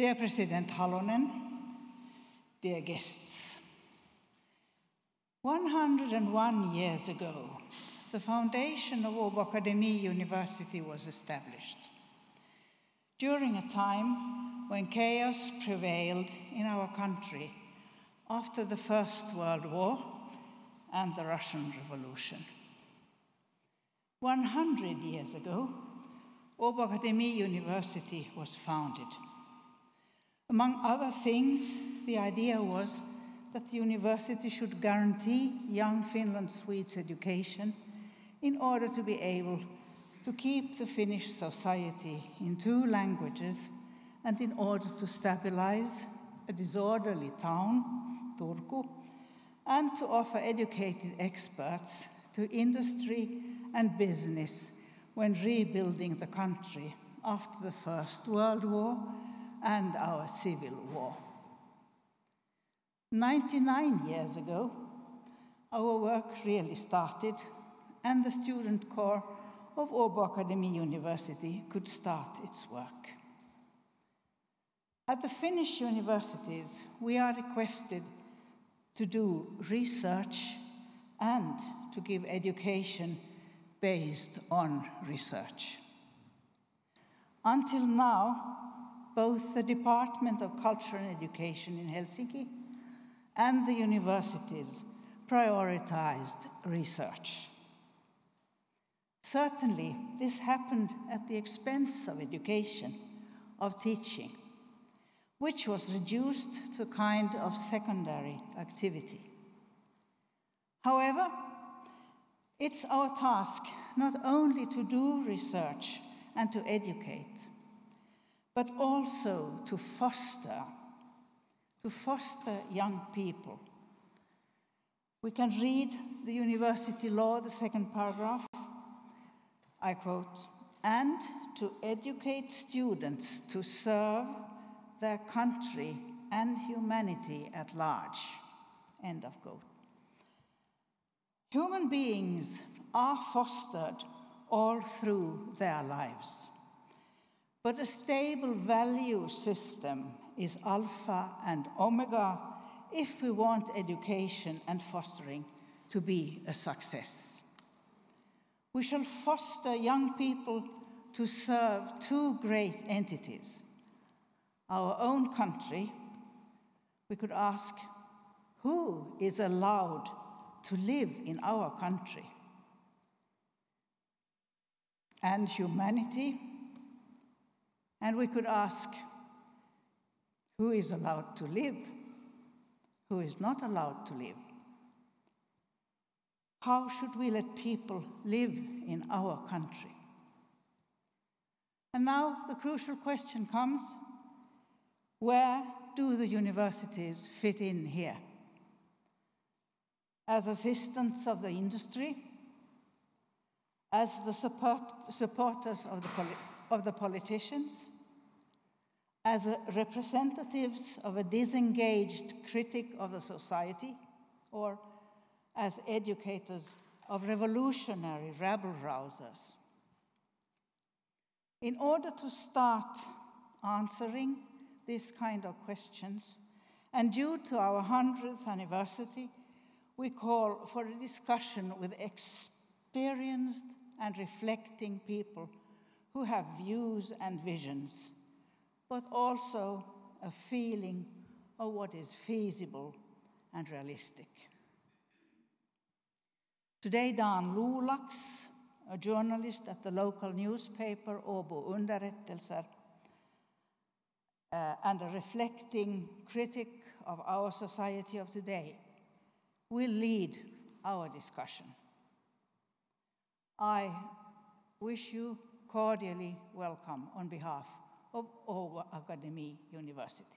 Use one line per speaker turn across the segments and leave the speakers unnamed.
Dear er President Halonen, dear er guests, 101 years ago, the foundation of Åbo Akademi University was established. During a time when chaos prevailed in our country after the First World War and the Russian Revolution. 100 years ago, Åbo Akademi University was founded. Among other things, the idea was that the university should guarantee young Finland Swedes education in order to be able to keep the Finnish society in two languages and in order to stabilize a disorderly town, Turku, and to offer educated experts to industry and business when rebuilding the country after the First World War and our Civil War. 99 years ago, our work really started, and the student corps of Åbo Akademi University could start its work. At the Finnish universities, we are requested to do research and to give education based on research. Until now, both the Department of Culture and Education in Helsinki and the universities prioritized research. Certainly, this happened at the expense of education, of teaching, which was reduced to a kind of secondary activity. However, it's our task not only to do research and to educate, but also to foster, to foster young people. We can read the university law, the second paragraph. I quote, and to educate students to serve their country and humanity at large. End of quote. Human beings are fostered all through their lives. But a stable value system is alpha and omega if we want education and fostering to be a success. We shall foster young people to serve two great entities our own country. We could ask who is allowed to live in our country? And humanity and we could ask who is allowed to live, who is not allowed to live. How should we let people live in our country? And now the crucial question comes where do the universities fit in here? As assistants of the industry, as the support, supporters of the of the politicians, as representatives of a disengaged critic of the society, or as educators of revolutionary rabble rousers. In order to start answering these kind of questions, and due to our 100th anniversary, we call for a discussion with experienced and reflecting people who have views and visions, but also a feeling of what is feasible and realistic. Today, Dan Lolax, a journalist at the local newspaper Åbo Underrättelser, uh, and a reflecting critic of our society of today, will lead our discussion. I wish you cordially welcome on behalf of Åbo Akademi University.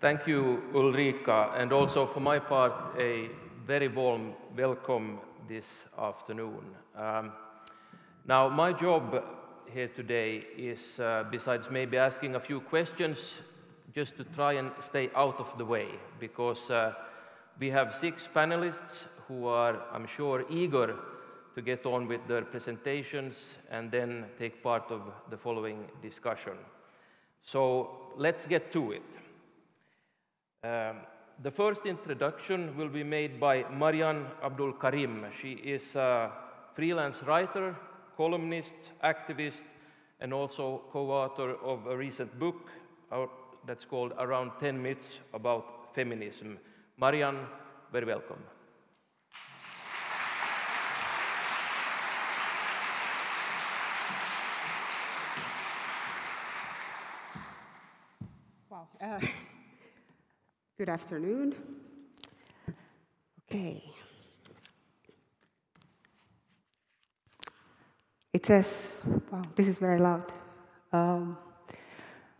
Thank you, Ulrika, and also for my part, a very warm welcome this afternoon. Um, now, my job here today is, uh, besides maybe asking a few questions, just to try and stay out of the way, because uh, we have six panelists who are, I'm sure, eager to get on with their presentations and then take part of the following discussion. So let's get to it. Um, the first introduction will be made by Marian Abdul Karim. She is a freelance writer, columnist, activist, and also co author of a recent book uh, that's called Around 10 Myths About Feminism. Maryan, very welcome.
Wow. Uh, good afternoon. Okay. It says, wow, this is very loud. Um,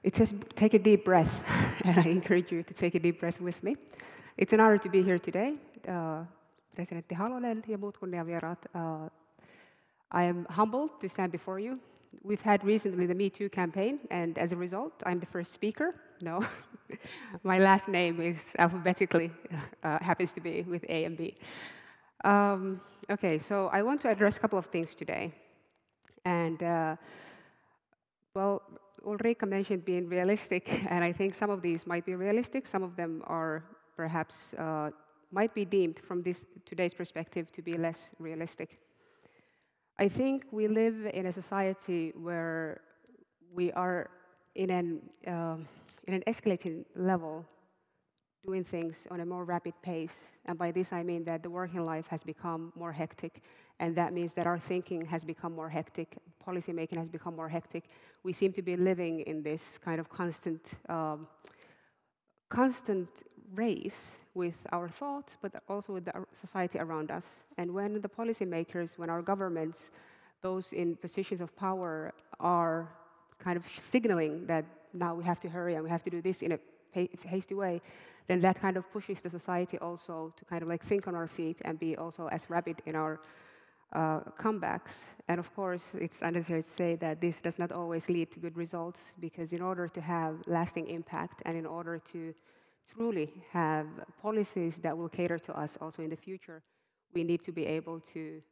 it says, take a deep breath, and I encourage you to take a deep breath with me. It's an honor to be here today. Uh, Presidentti Halonen ja muut kunniavieraat. Uh, I am humbled to stand before you. We've had recently the Me Too campaign, and as a result, I'm the first speaker. No, my last name is alphabetically, uh, happens to be with A and B. Um, okay, so I want to address a couple of things today. And, uh, well, Ulrika mentioned being realistic, and I think some of these might be realistic, some of them are perhaps uh, might be deemed from this today's perspective to be less realistic. I think we live in a society where we are in an, uh, in an escalating level doing things on a more rapid pace. And by this I mean that the working life has become more hectic, and that means that our thinking has become more hectic, policy making has become more hectic. We seem to be living in this kind of constant, um, constant race with our thoughts, but also with the society around us. And when the policymakers, when our governments, those in positions of power are kind of signaling that now we have to hurry and we have to do this in a hasty way, then that kind of pushes the society also to kind of like think on our feet and be also as rapid in our uh, comebacks. And of course, it's unnecessary to say that this does not always lead to good results because in order to have lasting impact and in order to truly have policies that will cater to us also in the future, we need to be able to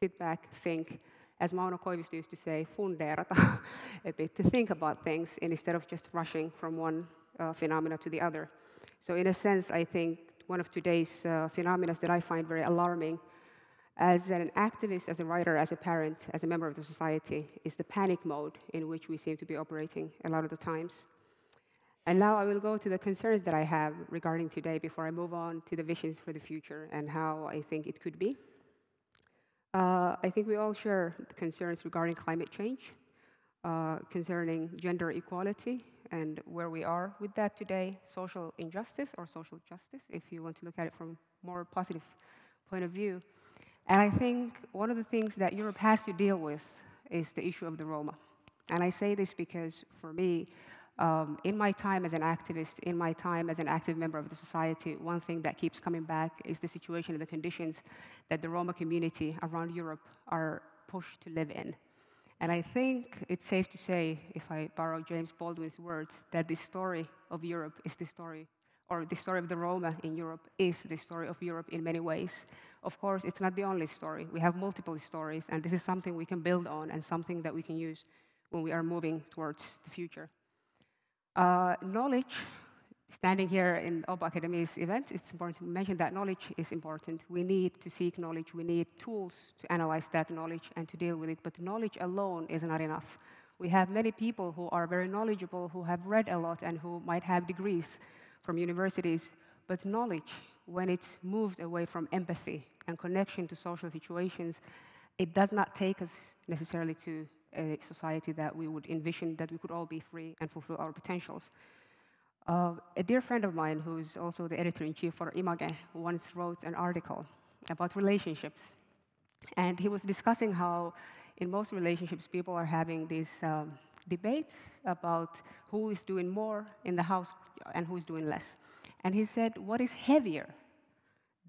sit back, think, as Mauno Koivisto used to say, funderata a bit, to think about things instead of just rushing from one phenomena to the other. So in a sense, I think one of today's uh, phenomena that I find very alarming as an activist, as a writer, as a parent, as a member of the society, is the panic mode in which we seem to be operating a lot of the times. And now I will go to the concerns that I have regarding today before I move on to the visions for the future and how I think it could be. Uh, I think we all share concerns regarding climate change, uh, concerning gender equality, and where we are with that today, social injustice or social justice, if you want to look at it from more positive point of view. And I think one of the things that Europe has to deal with is the issue of the Roma. And I say this because for me, um, in my time as an activist, in my time as an active member of the society, one thing that keeps coming back is the situation and the conditions that the Roma community around Europe are pushed to live in. And I think it's safe to say, if I borrow James Baldwin's words, that the story of Europe is the story, or the story of the Roma in Europe is the story of Europe in many ways. Of course, it's not the only story. We have multiple stories, and this is something we can build on and something that we can use when we are moving towards the future. Uh, knowledge, standing here in Åbo Academy's event, it's important to mention that knowledge is important. We need to seek knowledge, we need tools to analyze that knowledge and to deal with it, but knowledge alone is not enough. We have many people who are very knowledgeable, who have read a lot, and who might have degrees from universities, but knowledge, when it's moved away from empathy and connection to social situations, it does not take us necessarily to a society that we would envision that we could all be free and fulfill our potentials. Uh, a dear friend of mine, who's also the editor-in-chief for Image, once wrote an article about relationships. And he was discussing how in most relationships people are having these um, debates about who is doing more in the house and who is doing less. And he said, what is heavier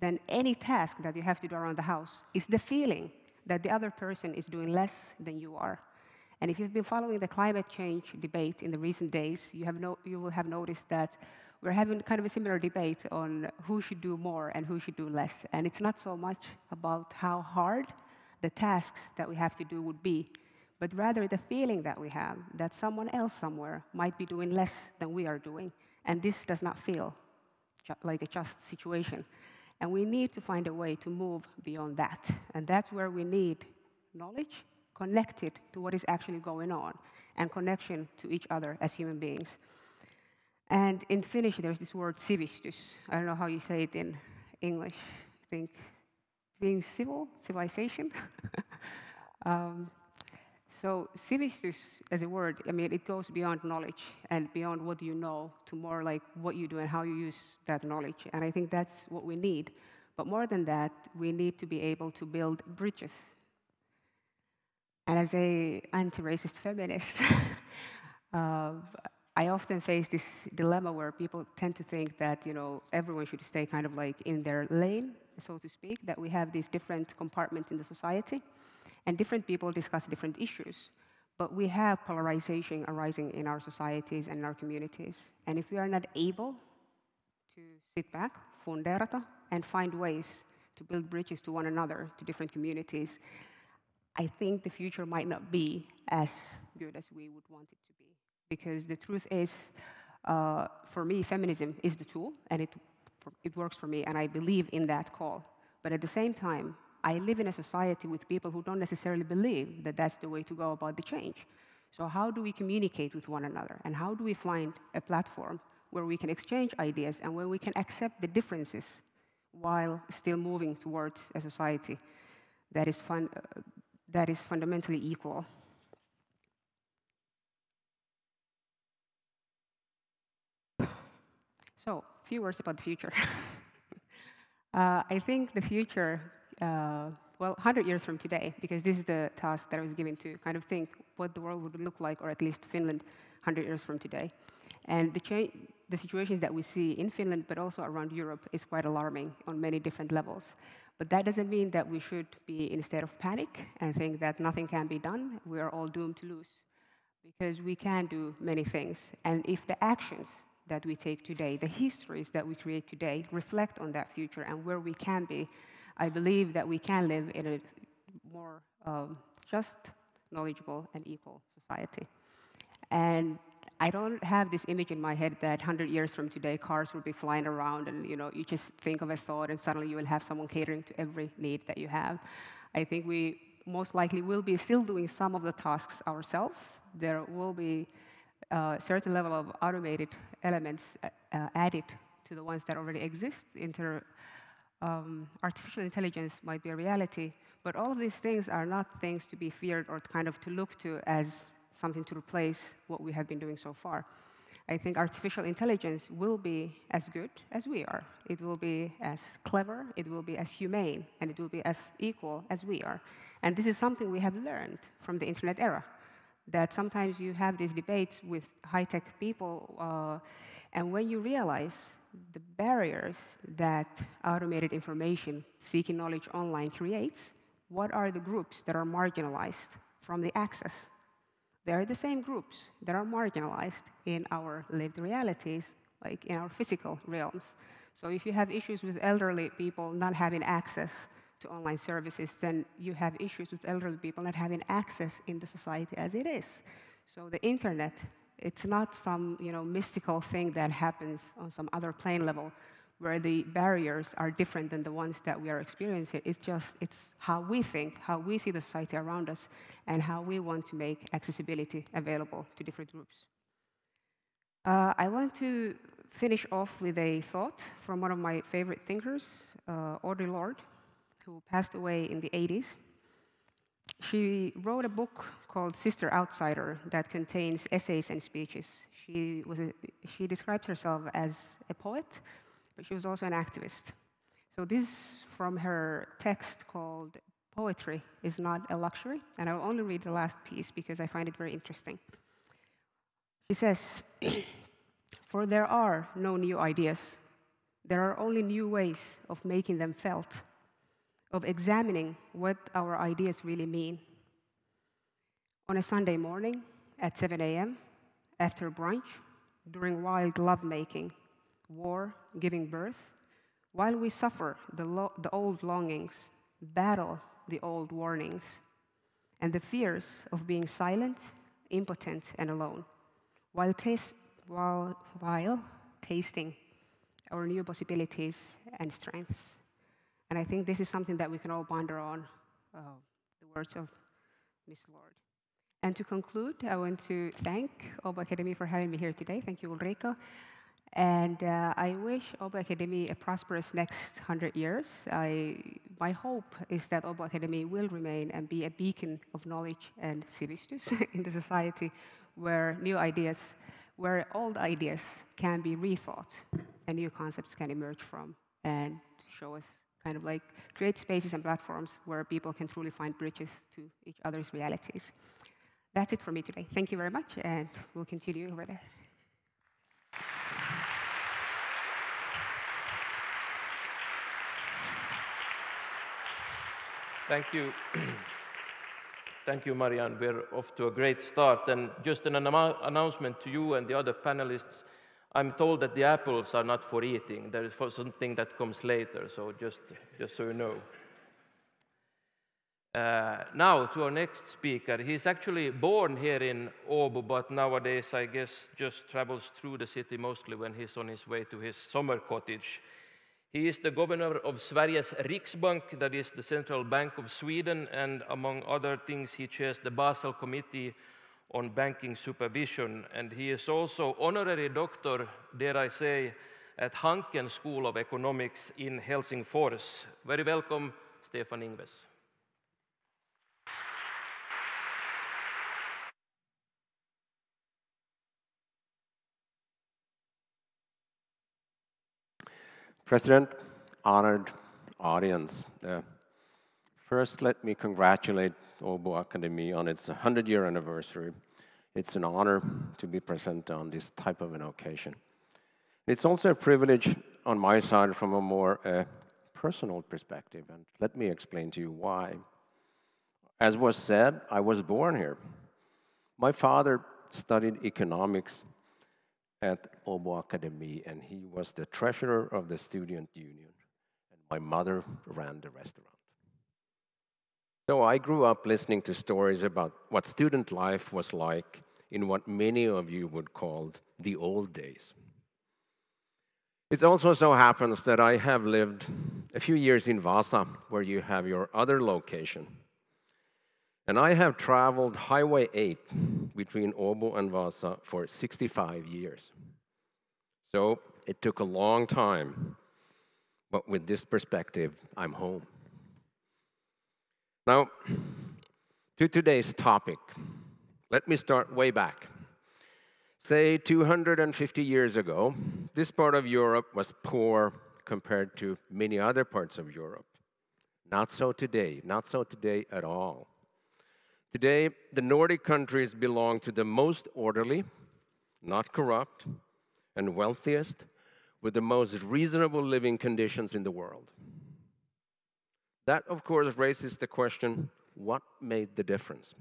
than any task that you have to do around the house is the feeling that the other person is doing less than you are. And if you've been following the climate change debate in the recent days, you, have no, you will have noticed that we're having kind of a similar debate on who should do more and who should do less. And it's not so much about how hard the tasks that we have to do would be, but rather the feeling that we have that someone else somewhere might be doing less than we are doing. And this does not feel like a just situation. And we need to find a way to move beyond that. And that's where we need knowledge connected to what is actually going on and connection to each other as human beings. And in Finnish, there's this word sivistys. I don't know how you say it in English. I think being civil, civilization. um, so sivistys as a word, I mean, it goes beyond knowledge and beyond what you know to more like what you do and how you use that knowledge. And I think that's what we need. But more than that, we need to be able to build bridges. And as a anti-racist feminist, uh, I often face this dilemma where people tend to think that you know everyone should stay kind of like in their lane, so to speak. That we have these different compartments in the society, and different people discuss different issues. But we have polarization arising in our societies and in our communities. And if we are not able to sit back, funderata, and find ways to build bridges to one another, to different communities, I think the future might not be as good as we would want it to be because the truth is, uh, for me, feminism is the tool, and it, it works for me, and I believe in that call. But at the same time, I live in a society with people who don't necessarily believe that that's the way to go about the change. So, how do we communicate with one another? And how do we find a platform where we can exchange ideas and where we can accept the differences while still moving towards a society that is, fun, uh, that is fundamentally equal? So, a few words about the future. uh, I think the future, uh, well, 100 years from today, because this is the task that I was given to kind of think what the world would look like, or at least Finland, 100 years from today. And the, the situations that we see in Finland, but also around Europe, is quite alarming on many different levels. But that doesn't mean that we should be in a state of panic and think that nothing can be done. We are all doomed to lose. Because we can do many things. And if the actions that we take today, the histories that we create today, reflect on that future and where we can be, I believe that we can live in a more um, just, knowledgeable, and equal society. And I don't have this image in my head that 100 years from today, cars will be flying around and you know you just think of a thought and suddenly you will have someone catering to every need that you have. I think we most likely will be still doing some of the tasks ourselves. There will be a certain level of automated elements uh, uh, added to the ones that already exist. Inter, um, artificial intelligence might be a reality, but all of these things are not things to be feared or kind of to look to as something to replace what we have been doing so far. I think artificial intelligence will be as good as we are. It will be as clever, it will be as humane, and it will be as equal as we are. And this is something we have learned from the internet era that sometimes you have these debates with high-tech people, uh, and when you realize the barriers that automated information seeking knowledge online creates, what are the groups that are marginalized from the access? They are the same groups that are marginalized in our lived realities, like in our physical realms. So if you have issues with elderly people not having access to online services, then you have issues with elderly people not having access in the society as it is. So the internet, it's not some you know, mystical thing that happens on some other plane level where the barriers are different than the ones that we are experiencing. It's just, it's how we think, how we see the society around us, and how we want to make accessibility available to different groups. Uh, I want to finish off with a thought from one of my favorite thinkers, uh, Audre Lorde, who passed away in the 80s. She wrote a book called Sister Outsider that contains essays and speeches. She, was a, she described herself as a poet, but she was also an activist. So this from her text called Poetry is Not a Luxury, and I'll only read the last piece because I find it very interesting. She says, For there are no new ideas. There are only new ways of making them felt of examining what our ideas really mean. On a Sunday morning at 7 a.m., after brunch, during wild lovemaking, war, giving birth, while we suffer the, the old longings, battle the old warnings, and the fears of being silent, impotent, and alone, while, taste, while, while tasting our new possibilities and strengths. And I think this is something that we can all ponder on uh, the words of Miss Lorde. And to conclude, I want to thank Åbo Academy for having me here today. Thank you, Ulrika. And uh, I wish Åbo Academy a prosperous next 100 years. I, my hope is that Åbo Academy will remain and be a beacon of knowledge and sivistys in the society where new ideas, where old ideas can be rethought and new concepts can emerge from and show us kind of like create spaces and platforms where people can truly find bridges to each other's realities. That's it for me today. Thank you very much, and we'll continue over there.
Thank you. Thank you, Marianne. We're off to a great start. And just an announcement to you and the other panelists. I'm told that the apples are not for eating. There is for something that comes later, so just, just so you know. Uh, now to our next speaker. He's actually born here in Åbo, but nowadays I guess just travels through the city mostly when he's on his way to his summer cottage. He is the governor of Sveriges Riksbank, that is the central bank of Sweden, and among other things, he chairs the Basel Committee on banking supervision. And he is also honorary doctor, dare I say, at Hanken School of Economics in Helsingfors. Very welcome, Stefan Ingves.
President, honored audience, uh, first let me congratulate Åbo Academy on its 100 year anniversary. It's an honor to be present on this type of an occasion. It's also a privilege on my side from a more uh, personal perspective, and let me explain to you why. As was said, I was born here. My father studied economics at Åbo Academy, and he was the treasurer of the student union, and my mother ran the restaurant. So I grew up listening to stories about what student life was like in what many of you would call the old days. It also so happens that I have lived a few years in Vasa, where you have your other location. And I have traveled Highway 8 between Åbo and Vasa for 65 years. So it took a long time, but with this perspective, I'm home. Now, to today's topic, let me start way back. Say 250 years ago, this part of Europe was poor compared to many other parts of Europe. Not so today, not so today at all. Today, the Nordic countries belong to the most orderly, not corrupt, and wealthiest, with the most reasonable living conditions in the world. That, of course, raises the question what made the difference?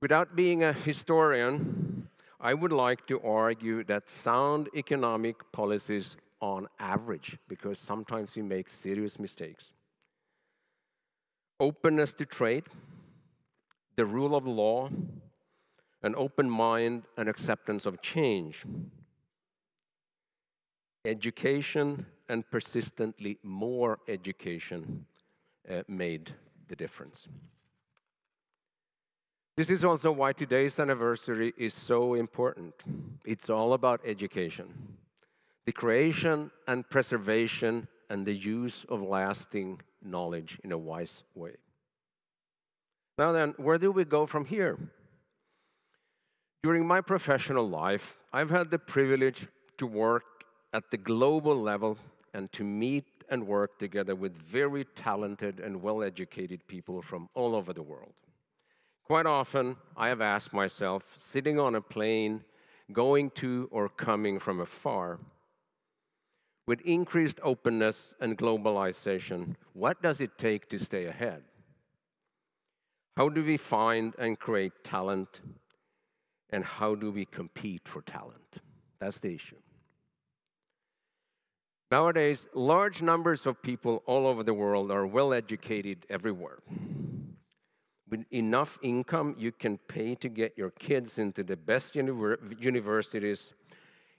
Without being a historian, I would like to argue that sound economic policies on average, because sometimes we make serious mistakes. Openness to trade, the rule of law, an open mind and acceptance of change. Education and persistently more education uh, made the difference. This is also why today's anniversary is so important. It's all about education, the creation and preservation and the use of lasting knowledge in a wise way. Now, then, where do we go from here? During my professional life, I've had the privilege to work at the global level and to meet and work together with very talented and well educated people from all over the world. Quite often, I have asked myself, sitting on a plane, going to or coming from afar, with increased openness and globalization, what does it take to stay ahead? How do we find and create talent? And how do we compete for talent? That's the issue. Nowadays, large numbers of people all over the world are well educated everywhere. With enough income, you can pay to get your kids into the best universities,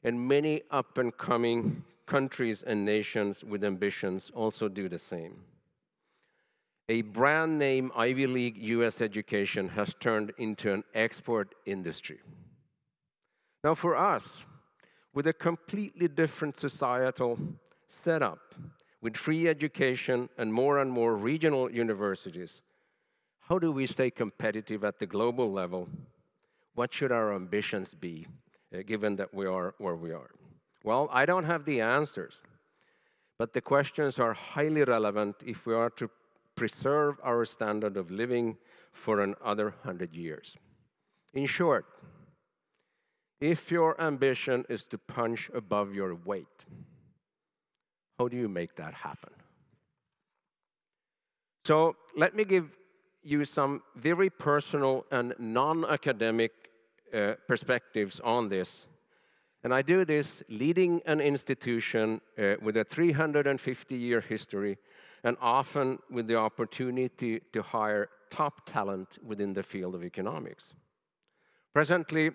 and many up and coming countries and nations with ambitions also do the same. A brand name Ivy League US education has turned into an export industry. Now, for us, with a completely different societal setup, with free education and more and more regional universities, how do we stay competitive at the global level? What should our ambitions be, uh, given that we are where we are? Well, I don't have the answers, but the questions are highly relevant if we are to preserve our standard of living for another hundred years. In short, if your ambition is to punch above your weight, how do you make that happen? So let me give you some very personal and non academic uh, perspectives on this. And I do this leading an institution uh, with a 350 year history and often with the opportunity to hire top talent within the field of economics. Presently,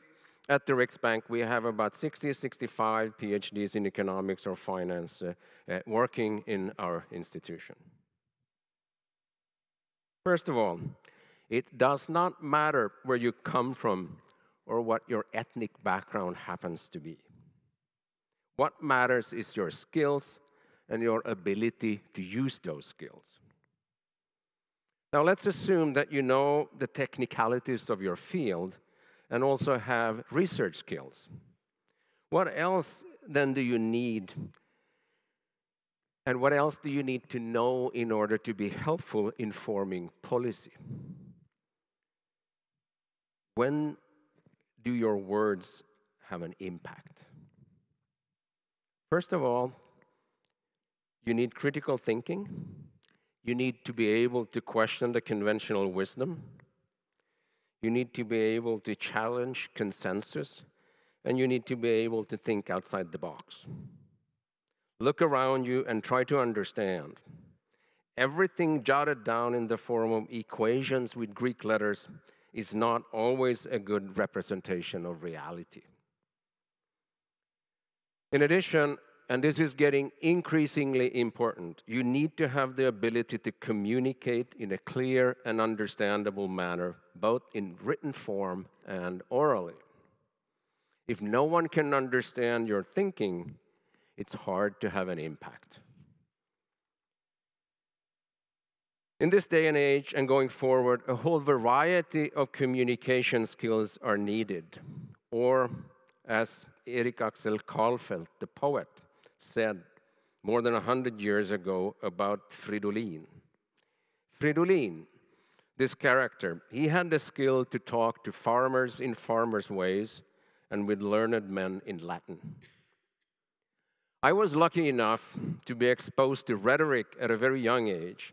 at the Riksbank, we have about 60, 65 PhDs in economics or finance uh, uh, working in our institution. First of all, it does not matter where you come from or what your ethnic background happens to be. What matters is your skills and your ability to use those skills. Now, let's assume that you know the technicalities of your field and also have research skills. What else then do you need? And what else do you need to know in order to be helpful in forming policy? When do your words have an impact? First of all, you need critical thinking. You need to be able to question the conventional wisdom. You need to be able to challenge consensus. And you need to be able to think outside the box. Look around you and try to understand. Everything jotted down in the form of equations with Greek letters is not always a good representation of reality. In addition, and this is getting increasingly important, you need to have the ability to communicate in a clear and understandable manner, both in written form and orally. If no one can understand your thinking, it's hard to have an impact. In this day and age and going forward, a whole variety of communication skills are needed. Or, as Erik Axel Karlfeldt, the poet, said more than a hundred years ago about Fridolin. Fridolin, this character, he had the skill to talk to farmers in farmers' ways and with learned men in Latin. I was lucky enough to be exposed to rhetoric at a very young age,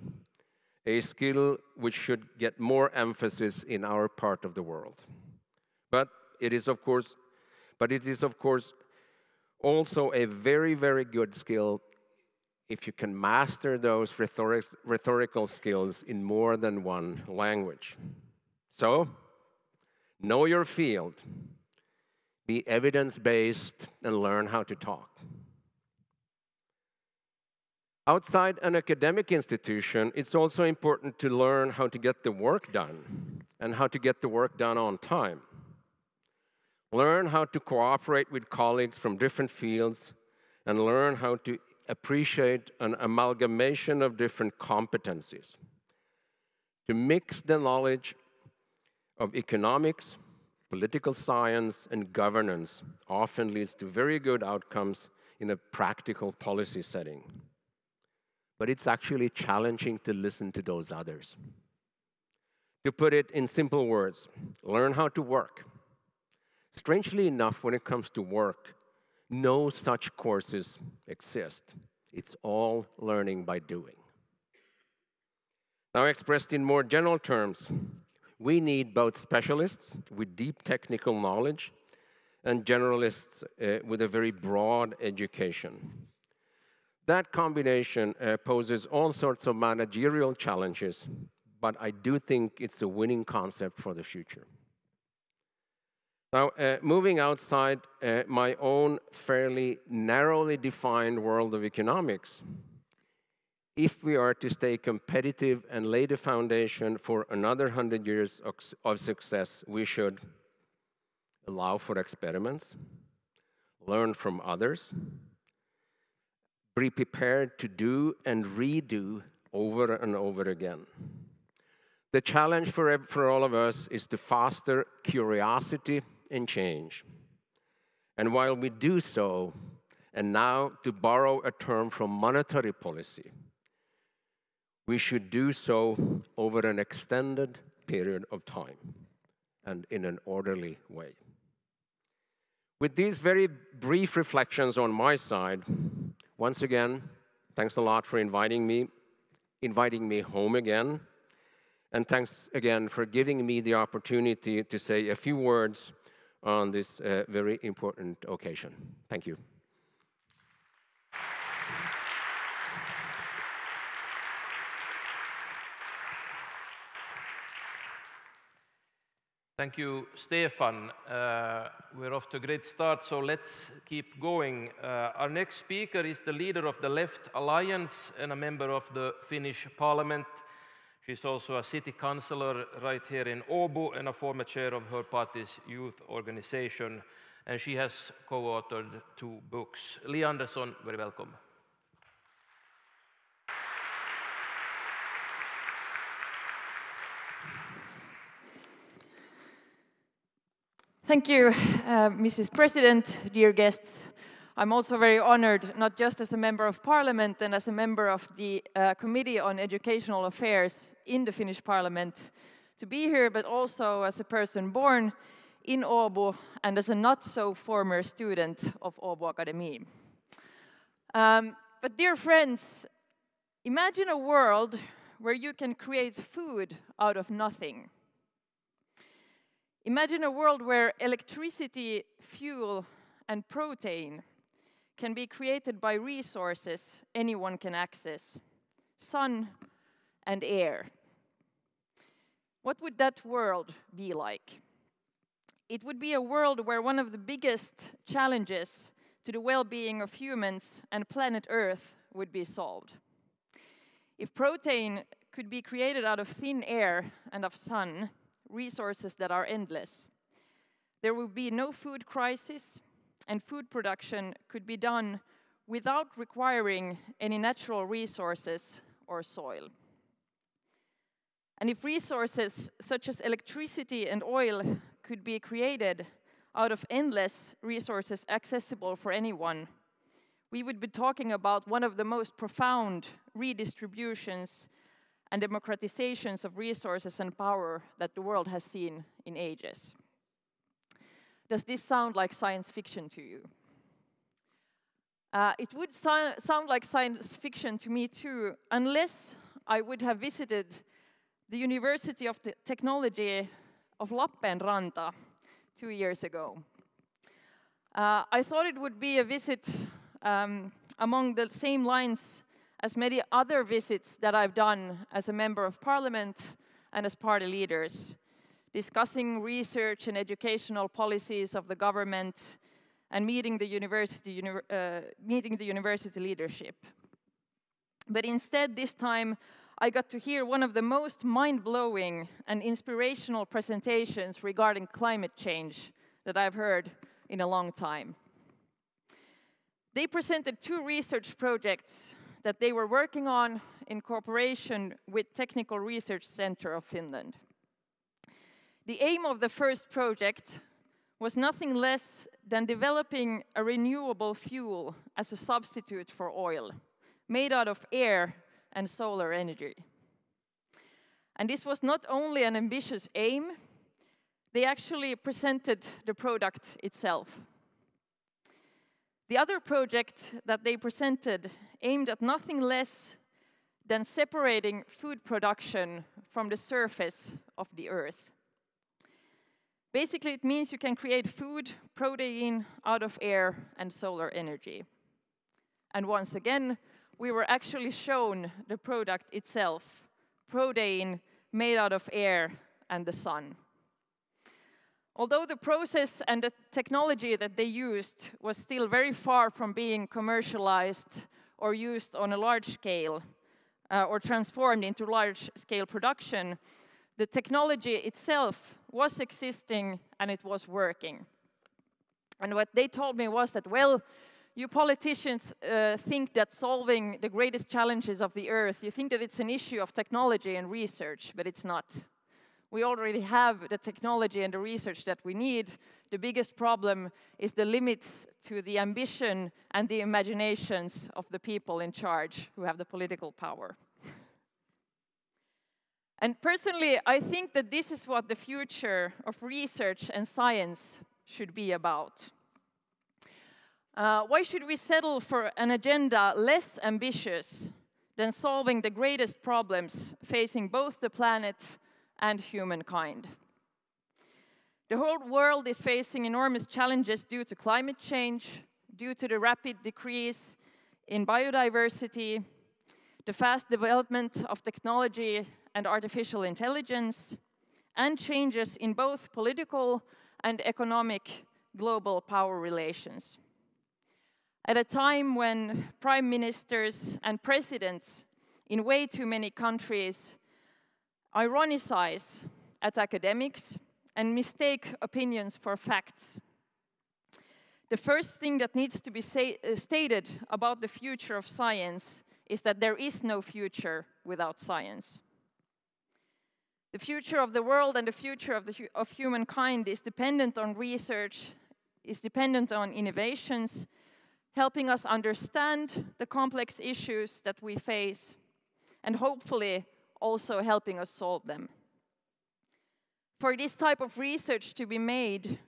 a skill which should get more emphasis in our part of the world. But it is, of course, but it is, of course, also a very, very good skill if you can master those rhetoric, rhetorical skills in more than one language. So, know your field, be evidence based, and learn how to talk. Outside an academic institution, it's also important to learn how to get the work done and how to get the work done on time. Learn how to cooperate with colleagues from different fields and learn how to appreciate an amalgamation of different competencies. To mix the knowledge of economics, political science, and governance often leads to very good outcomes in a practical policy setting. But it's actually challenging to listen to those others. To put it in simple words, learn how to work Strangely enough, when it comes to work, no such courses exist. It's all learning by doing. Now, expressed in more general terms, We need both specialists with deep technical knowledge and generalists uh, with a very broad education. That combination uh, poses all sorts of managerial challenges, but I do think it's a winning concept for the future. Now, uh, moving outside uh, my own fairly narrowly defined world of economics, if we are to stay competitive and lay the foundation for another 100 years of success, we should allow for experiments, learn from others, be prepared to do and redo over and over again. The challenge for, for all of us is to foster curiosity and change. And while we do so, and now to borrow a term from monetary policy, we should do so over an extended period of time and in an orderly way. With these very brief reflections on my side, once again, thanks a lot for inviting me, inviting me home again, and thanks again for giving me the opportunity to say a few words on this uh, very important occasion. Thank you.
Thank you, Stefan. Uh, we're off to a great start, so let's keep going. Uh, our next speaker is the leader of the Left Alliance and a member of the Finnish Parliament. She's also a city councillor right here in Åbo and a former chair of her party's youth organization. And she has co-authored two books. Li Andersson, very welcome.
Thank you, uh, Mrs. President, dear guests. I'm also very honored, not just as a member of parliament and as a member of the uh, Committee on Educational Affairs in the Finnish parliament, to be here, but also as a person born in Åbo and as a not so former student of Åbo Academy. Um, but dear friends, imagine a world where you can create food out of nothing. Imagine a world where electricity, fuel, and protein can be created by resources anyone can access sun and air. What would that world be like? It would be a world where one of the biggest challenges to the well being of humans and planet Earth would be solved. If protein could be created out of thin air and of sun, resources that are endless. There would be no food crisis, and food production could be done without requiring any natural resources or soil. And if resources such as electricity and oil could be created out of endless resources accessible for anyone, we would be talking about one of the most profound redistributions and democratizations of resources and power that the world has seen in ages. Does this sound like science fiction to you? Uh, it would so sound like science fiction to me too, unless I would have visited the University of the Technology of Lappeenranta two years ago. Uh, I thought it would be a visit um, among the same lines as many other visits that I've done as a member of parliament and as party leaders, discussing research and educational policies of the government and meeting the university, uh, meeting the university leadership. But instead, this time, I got to hear one of the most mind-blowing and inspirational presentations regarding climate change that I've heard in a long time. They presented two research projects that they were working on in cooperation with Technical Research Center of Finland. The aim of the first project was nothing less than developing a renewable fuel as a substitute for oil, made out of air and solar energy. And this was not only an ambitious aim, they actually presented the product itself. The other project that they presented aimed at nothing less than separating food production from the surface of the earth. Basically, it means you can create food, protein out of air and solar energy. And once again, we were actually shown the product itself, protein made out of air and the sun. Although the process and the technology that they used was still very far from being commercialized or used on a large scale uh, or transformed into large scale production, the technology itself was existing and it was working. And what they told me was that, well, you politicians uh, think that solving the greatest challenges of the earth, you think that it's an issue of technology and research, but it's not. We already have the technology and the research that we need. The biggest problem is the limits to the ambition and the imaginations of the people in charge who have the political power. And personally, I think that this is what the future of research and science should be about. Uh, why should we settle for an agenda less ambitious than solving the greatest problems facing both the planet and humankind. The whole world is facing enormous challenges due to climate change, due to the rapid decrease in biodiversity, the fast development of technology and artificial intelligence, and changes in both political and economic global power relations. At a time when prime ministers and presidents in way too many countries ironicize at academics and mistake opinions for facts. The first thing that needs to be uh, stated about the future of science is that there is no future without science. The future of the world and the future of, the, of humankind is dependent on research, is dependent on innovations, helping us understand the complex issues that we face, and hopefully also helping us solve them. For this type of research to be made,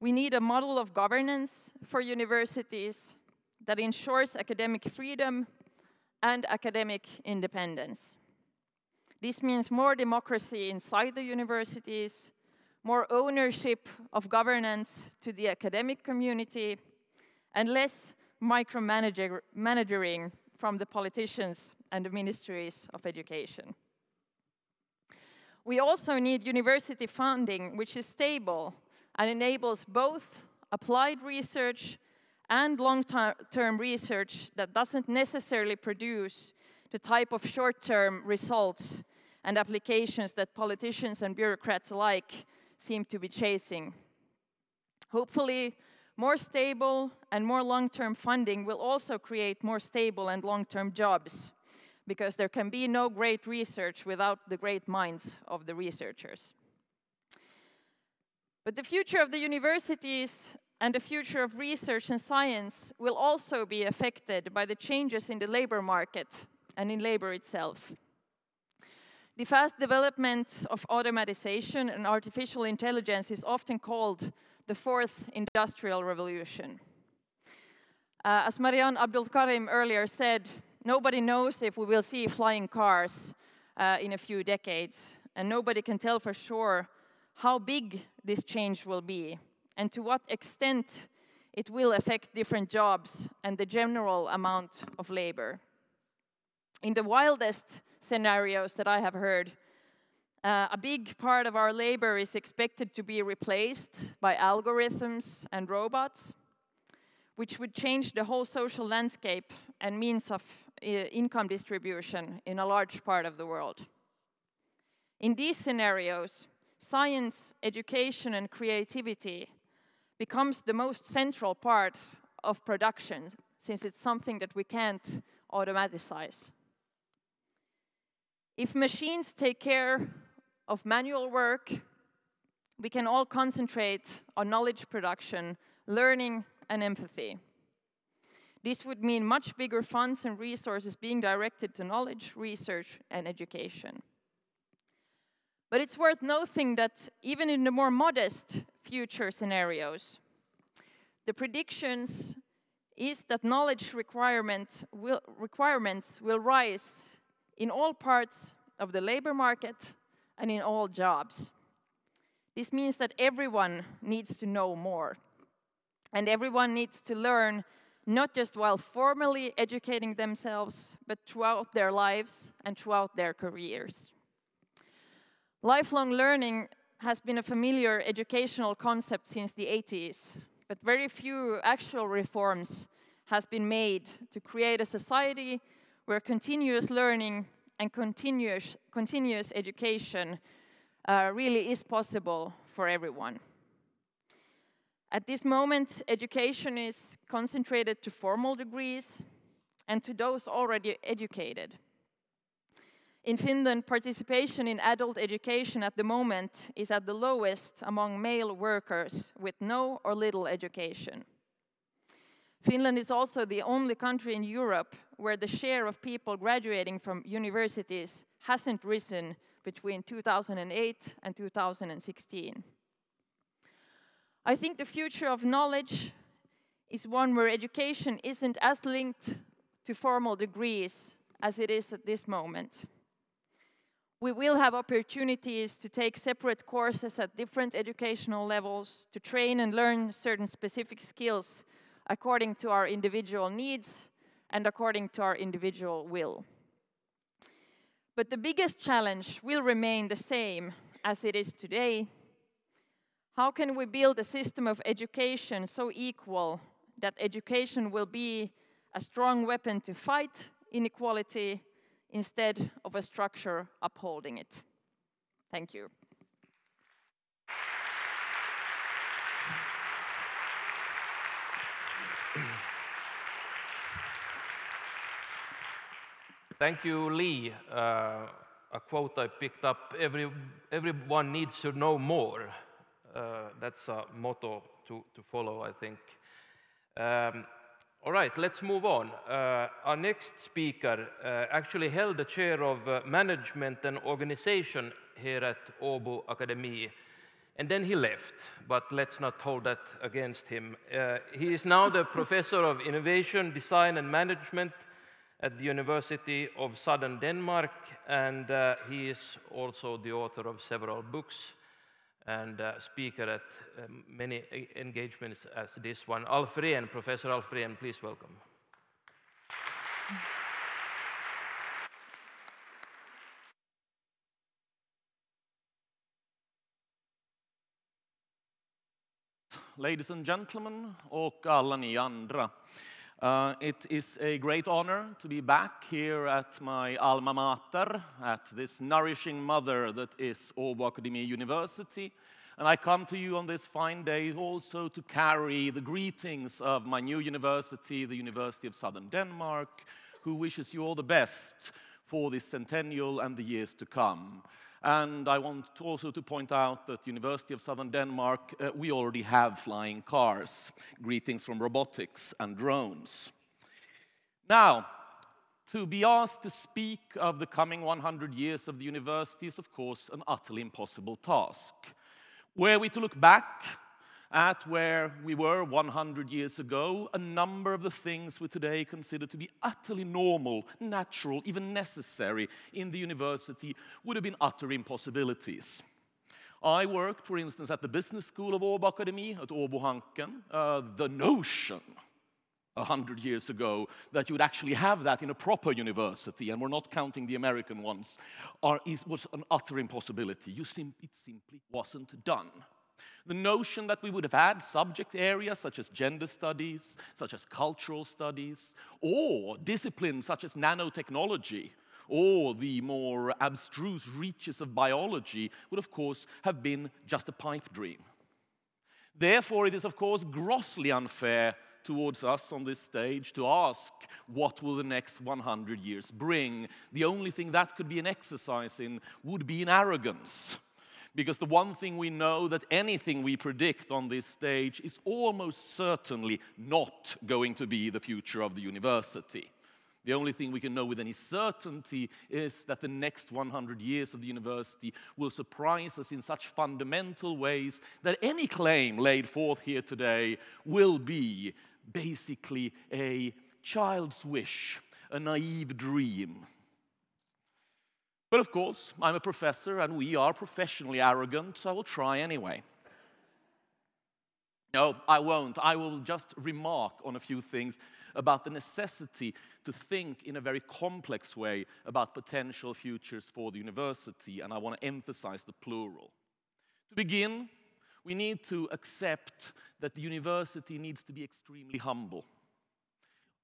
we need a model of governance for universities that ensures academic freedom and academic independence. This means more democracy inside the universities, more ownership of governance to the academic community, and less micromanaging from the politicians and the ministries of education. We also need university funding which is stable and enables both applied research and long-term research that doesn't necessarily produce the type of short-term results and applications that politicians and bureaucrats alike seem to be chasing. Hopefully, more stable and more long-term funding will also create more stable and long-term jobs because there can be no great research without the great minds of the researchers. But the future of the universities and the future of research and science will also be affected by the changes in the labor market and in labor itself. The fast development of automatization and artificial intelligence is often called the fourth industrial revolution. Uh, as Maryan Abdulkarim earlier said, nobody knows if we will see flying cars uh, in a few decades, and nobody can tell for sure how big this change will be and to what extent it will affect different jobs and the general amount of labor. In the wildest scenarios that I have heard, uh, a big part of our labor is expected to be replaced by algorithms and robots, which would change the whole social landscape and means of uh, income distribution in a large part of the world. In these scenarios, science, education, and creativity becomes the most central part of production, since it's something that we can't automatize. If machines take care of manual work, we can all concentrate on knowledge production, learning, and empathy. This would mean much bigger funds and resources being directed to knowledge, research, and education. But it's worth noting that even in the more modest future scenarios, the predictions is that knowledge requirement will, requirements will rise in all parts of the labor market and in all jobs. This means that everyone needs to know more. And everyone needs to learn not just while formally educating themselves, but throughout their lives and throughout their careers. Lifelong learning has been a familiar educational concept since the 80s, but very few actual reforms has been made to create a society where continuous learning and continuous, continuous education uh, really is possible for everyone. At this moment, education is concentrated to formal degrees and to those already educated. In Finland, participation in adult education at the moment is at the lowest among male workers with no or little education. Finland is also the only country in Europe where the share of people graduating from universities hasn't risen between 2008 and 2016. I think the future of knowledge is one where education isn't as linked to formal degrees as it is at this moment. We will have opportunities to take separate courses at different educational levels, to train and learn certain specific skills according to our individual needs and according to our individual will. But the biggest challenge will remain the same as it is today, how can we build a system of education so equal that education will be a strong weapon to fight inequality instead of a structure upholding it? Thank you.
Thank you, Li. Uh, a quote I picked up every, everyone needs to know more. Uh, that's a motto to, to follow, I think. Um, all right, let's move on. Uh, our next speaker uh, actually held the chair of uh, management and organization here at Åbo Academy, and then he left, but let's not hold that against him. Uh, he is now the professor of innovation, design, and management at the University of Southern Denmark, and uh, he is also the author of several books and uh, speaker at um, many engagements as this one. Alf Rehn, Professor Alf Rehn, please welcome.
Ladies and gentlemen och alla ni andra. Uh, it is a great honor to be back here at my alma mater, at this nourishing mother that is Åbo Akademi University. And I come to you on this fine day also to carry the greetings of my new university, the University of Southern Denmark, who wishes you all the best for this centennial and the years to come. And I want also to point out that University of Southern Denmark, uh, we already have flying cars. Greetings from robotics and drones. Now, to be asked to speak of the coming 100 years of the university is, of course, an utterly impossible task. Were we to look back at where we were 100 years ago, a number of the things we today consider to be utterly normal, natural, even necessary in the university would have been utter impossibilities. I worked, for instance, at the business school of Åbo Academy at Åbo Hanken. Uh, the notion a hundred years ago that you would actually have that in a proper university, and we're not counting the American ones, are, is, was an utter impossibility. Sim it simply wasn't done. The notion that we would have had subject areas such as gender studies, such as cultural studies, or disciplines such as nanotechnology, or the more abstruse reaches of biology would, of course, have been just a pipe dream. Therefore, it is, of course, grossly unfair towards us on this stage to ask, what will the next 100 years bring? The only thing that could be an exercise in would be in arrogance. Because the one thing we know that anything we predict on this stage is almost certainly not going to be the future of the university. The only thing we can know with any certainty is that the next 100 years of the university will surprise us in such fundamental ways that any claim laid forth here today will be basically a child's wish, a naive dream. But of course, I'm a professor and we are professionally arrogant, so I will try anyway. No, I won't. I will just remark on a few things about the necessity to think in a very complex way about potential futures for the university, and I want to emphasize the plural. To begin, we need to accept that the university needs to be extremely humble.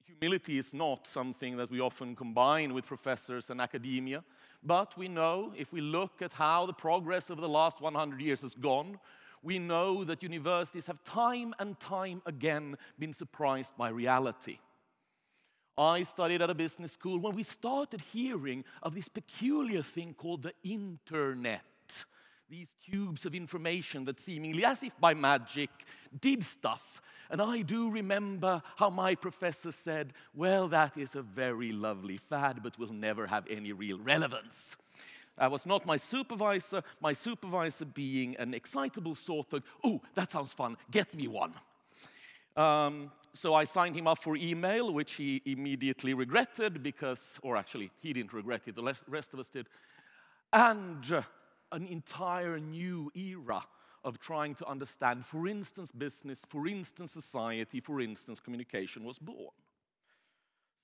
Humility is not something that we often combine with professors and academia, but we know if we look at how the progress over the last 100 years has gone, we know that universities have time and time again been surprised by reality. I studied at a business school when we started hearing of this peculiar thing called the internet. These cubes of information that seemingly, as if by magic, did stuff. And I do remember how my professor said, Well, that is a very lovely fad, but will never have any real relevance. I was not my supervisor, my supervisor being an excitable sort of, oh, that sounds fun, get me one. Um, so I signed him up for email, which he immediately regretted because, or actually, he didn't regret it, the rest of us did. And uh, an entire new era of trying to understand, for instance, business, for instance, society, for instance, communication was born.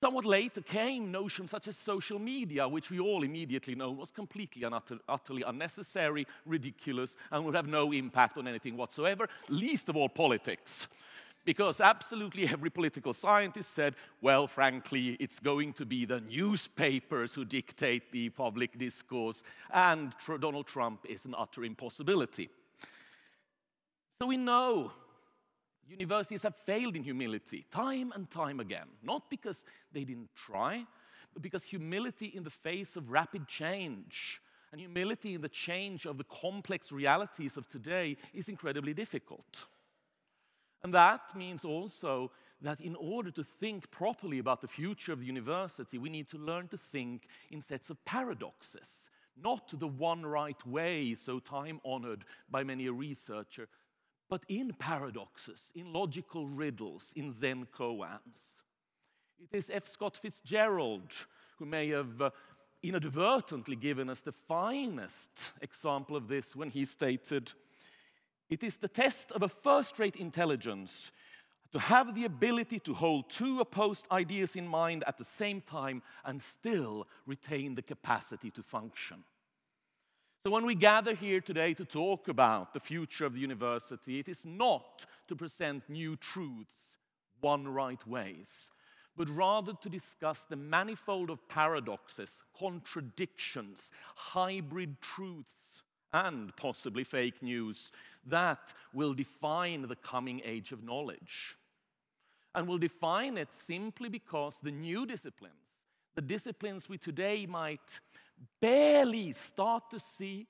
Somewhat later came notions such as social media, which we all immediately know was completely and utter, utterly unnecessary, ridiculous, and would have no impact on anything whatsoever, least of all politics. Because absolutely every political scientist said, well, frankly, it's going to be the newspapers who dictate the public discourse, and Donald Trump is an utter impossibility. So we know Universities have failed in humility time and time again, not because they didn't try, but because humility in the face of rapid change and humility in the change of the complex realities of today is incredibly difficult. And that means also that in order to think properly about the future of the university, we need to learn to think in sets of paradoxes, not the one right way, so time honored by many a researcher, but in paradoxes, in logical riddles, in Zen koans. It is F. Scott Fitzgerald who may have uh, inadvertently given us the finest example of this when he stated, It is the test of a first rate intelligence to have the ability to hold two opposed ideas in mind at the same time and still retain the capacity to function. So, when we gather here today to talk about the future of the university, it is not to present new truths, one right ways, but rather to discuss the manifold of paradoxes, contradictions, hybrid truths, and possibly fake news that will define the coming age of knowledge. And will define it simply because the new disciplines, the disciplines we today might barely start to see,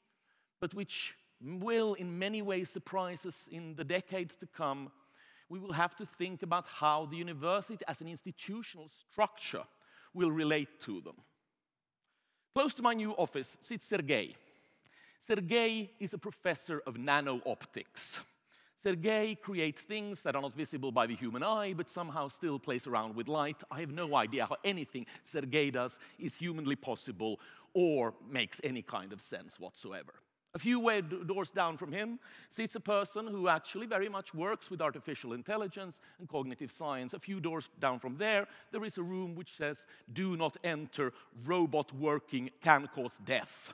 but which will in many ways surprise us in the decades to come, we will have to think about how the university as an institutional structure will relate to them. Close to my new office sits Sergei. Sergei is a professor of nano-optics. Sergei creates things that are not visible by the human eye, but somehow still plays around with light. I have no idea how anything Sergei does is humanly possible or makes any kind of sense whatsoever. A few doors down from him sits a person who actually very much works with artificial intelligence and cognitive science. A few doors down from there, there is a room which says, Do not enter, robot working can cause death.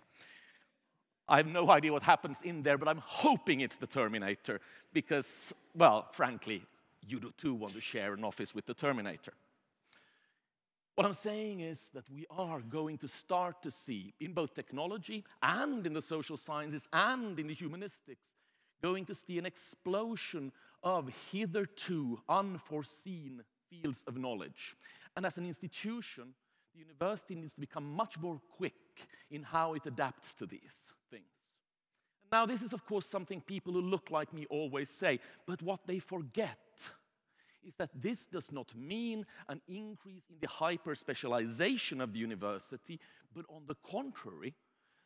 I have no idea what happens in there, but I'm hoping it's the Terminator because, well, frankly, you do too want to share an office with the Terminator. What I'm saying is that we are going to start to see, in both technology and in the social sciences and in the humanistics, going to see an explosion of hitherto unforeseen fields of knowledge. And as an institution, the university needs to become much more quick in how it adapts to these things. Now, this is, of course, something people who look like me always say, but what they forget is that this does not mean an increase in the hyper specialization of the university, but on the contrary,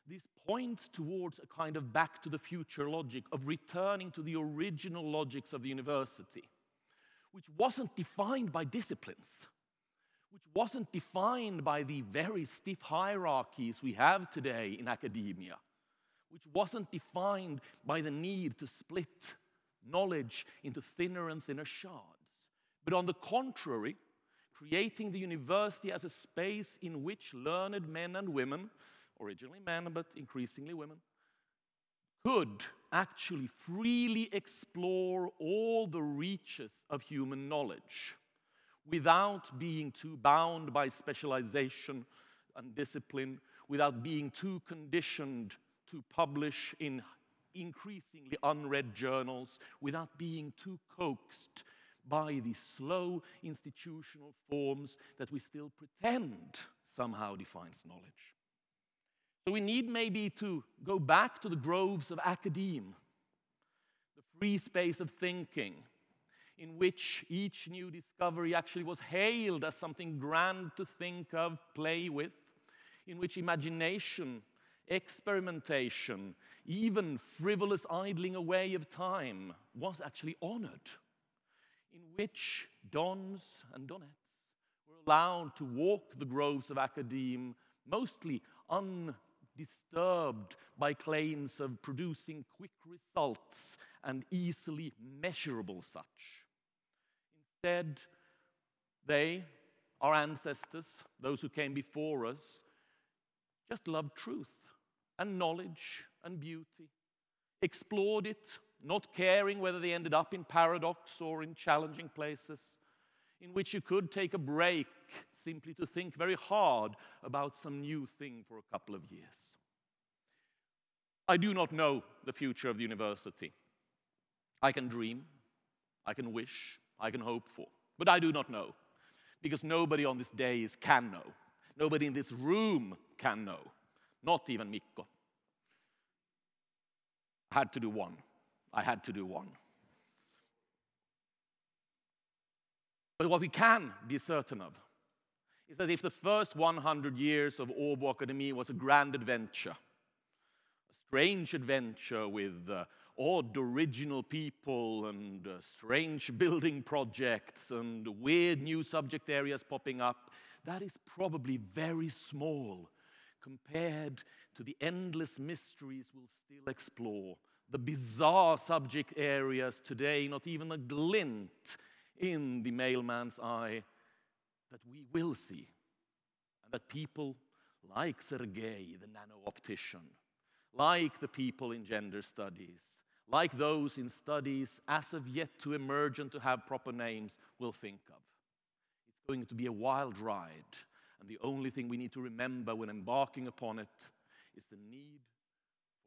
this points towards a kind of back to the future logic of returning to the original logics of the university, which wasn't defined by disciplines, which wasn't defined by the very stiff hierarchies we have today in academia, which wasn't defined by the need to split knowledge into thinner and thinner shards, but on the contrary, creating the university as a space in which learned men and women, originally men but increasingly women, could actually freely explore all the reaches of human knowledge without being too bound by specialization and discipline, without being too conditioned to publish in increasingly unread journals, without being too coaxed by the slow institutional forms that we still pretend somehow defines knowledge. So we need maybe to go back to the groves of academe, the free space of thinking, in which each new discovery actually was hailed as something grand to think of, play with, in which imagination, experimentation, even frivolous idling away of time was actually honored in which dons and donettes were allowed to walk the groves of academe, mostly undisturbed by claims of producing quick results and easily measurable such. Instead, they, our ancestors, those who came before us, just loved truth and knowledge and beauty, explored it not caring whether they ended up in paradox or in challenging places, in which you could take a break simply to think very hard about some new thing for a couple of years. I do not know the future of the university. I can dream, I can wish, I can hope for, but I do not know, because nobody on this day is, can know. Nobody in this room can know, not even Mikko. I had to do one. I had to do one. But what we can be certain of is that if the first 100 years of Åbo Academy was a grand adventure, a strange adventure with uh, odd original people and uh, strange building projects and weird new subject areas popping up, that is probably very small compared to the endless mysteries we'll still explore the bizarre subject areas today, not even a glint in the mailman's eye that we will see. And that people like Sergei, the nano optician, like the people in gender studies, like those in studies as of yet to emerge and to have proper names, will think of. It's going to be a wild ride, and the only thing we need to remember when embarking upon it is the need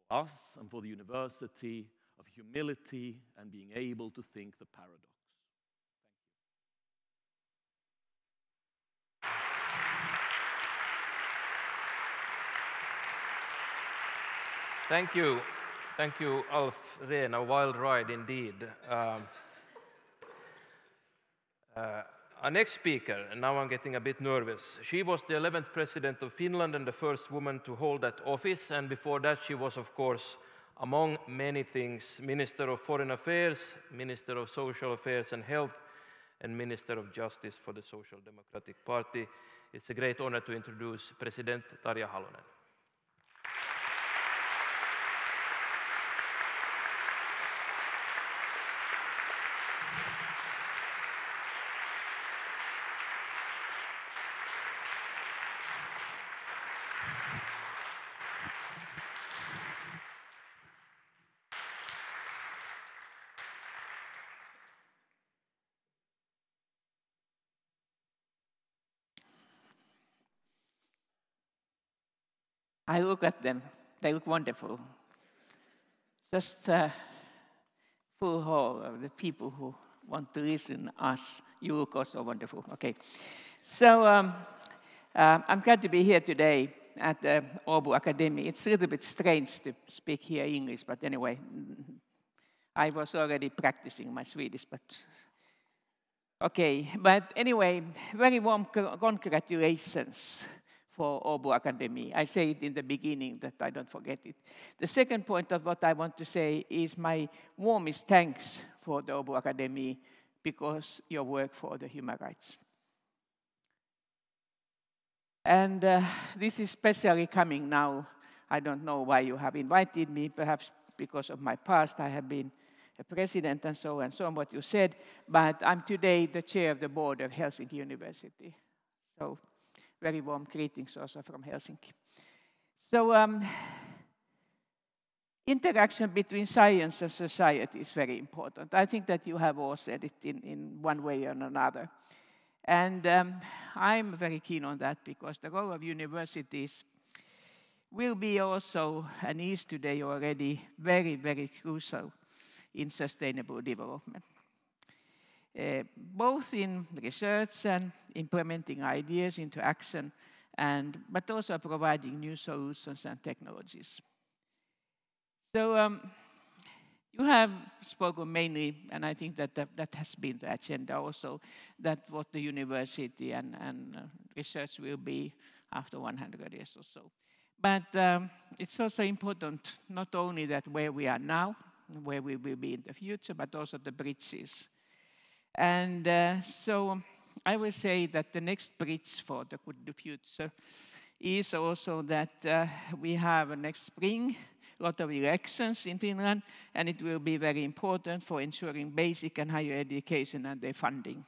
for us and for the university of humility and being able to think the paradox.
Thank you. Thank you, Alf Rehn. A wild ride indeed. Um, uh, our next speaker, and now I'm getting a bit nervous. She was the 11th president of Finland and the first woman to hold that office. And before that, she was, of course, among many things, Minister of Foreign Affairs, Minister of Social Affairs and Health, and Minister of Justice for the Social Democratic Party. It's a great honor to introduce President Tarja Halonen.
I look at them, they look wonderful. Just full hall of the people who want to listen us. You look also wonderful. Okay. So um, uh, I'm glad to be here today at the Åbo Academy. It's a little bit strange to speak here English, but anyway, I was already practicing my Swedish, but okay. But anyway, very warm congratulations for Åbo Academy. I say it in the beginning that I don't forget it. The second point of what I want to say is my warmest thanks for the Åbo Academy because your work for the human rights. And uh, this is especially coming now. I don't know why you have invited me, perhaps because of my past. I have been a president and so and so on, what you said. But I'm today the chair of the board of Helsinki University. So, very warm greetings also from Helsinki. So, um, interaction between science and society is very important. I think that you have all said it in, in one way or another. And um, I'm very keen on that because the role of universities will be also, and is today already, very, very crucial in sustainable development. Uh, both in research and implementing ideas into action, and, but also providing new solutions and technologies. So um, you have spoken mainly, and I think that, that, that has been the agenda also, that what the university and, and uh, research will be after 100 years or so. But um, it's also important not only that where we are now, where we will be in the future, but also the bridges. And uh, so I will say that the next bridge for the good future is also that uh, we have next spring a lot of elections in Finland, and it will be very important for ensuring basic and higher education and their funding.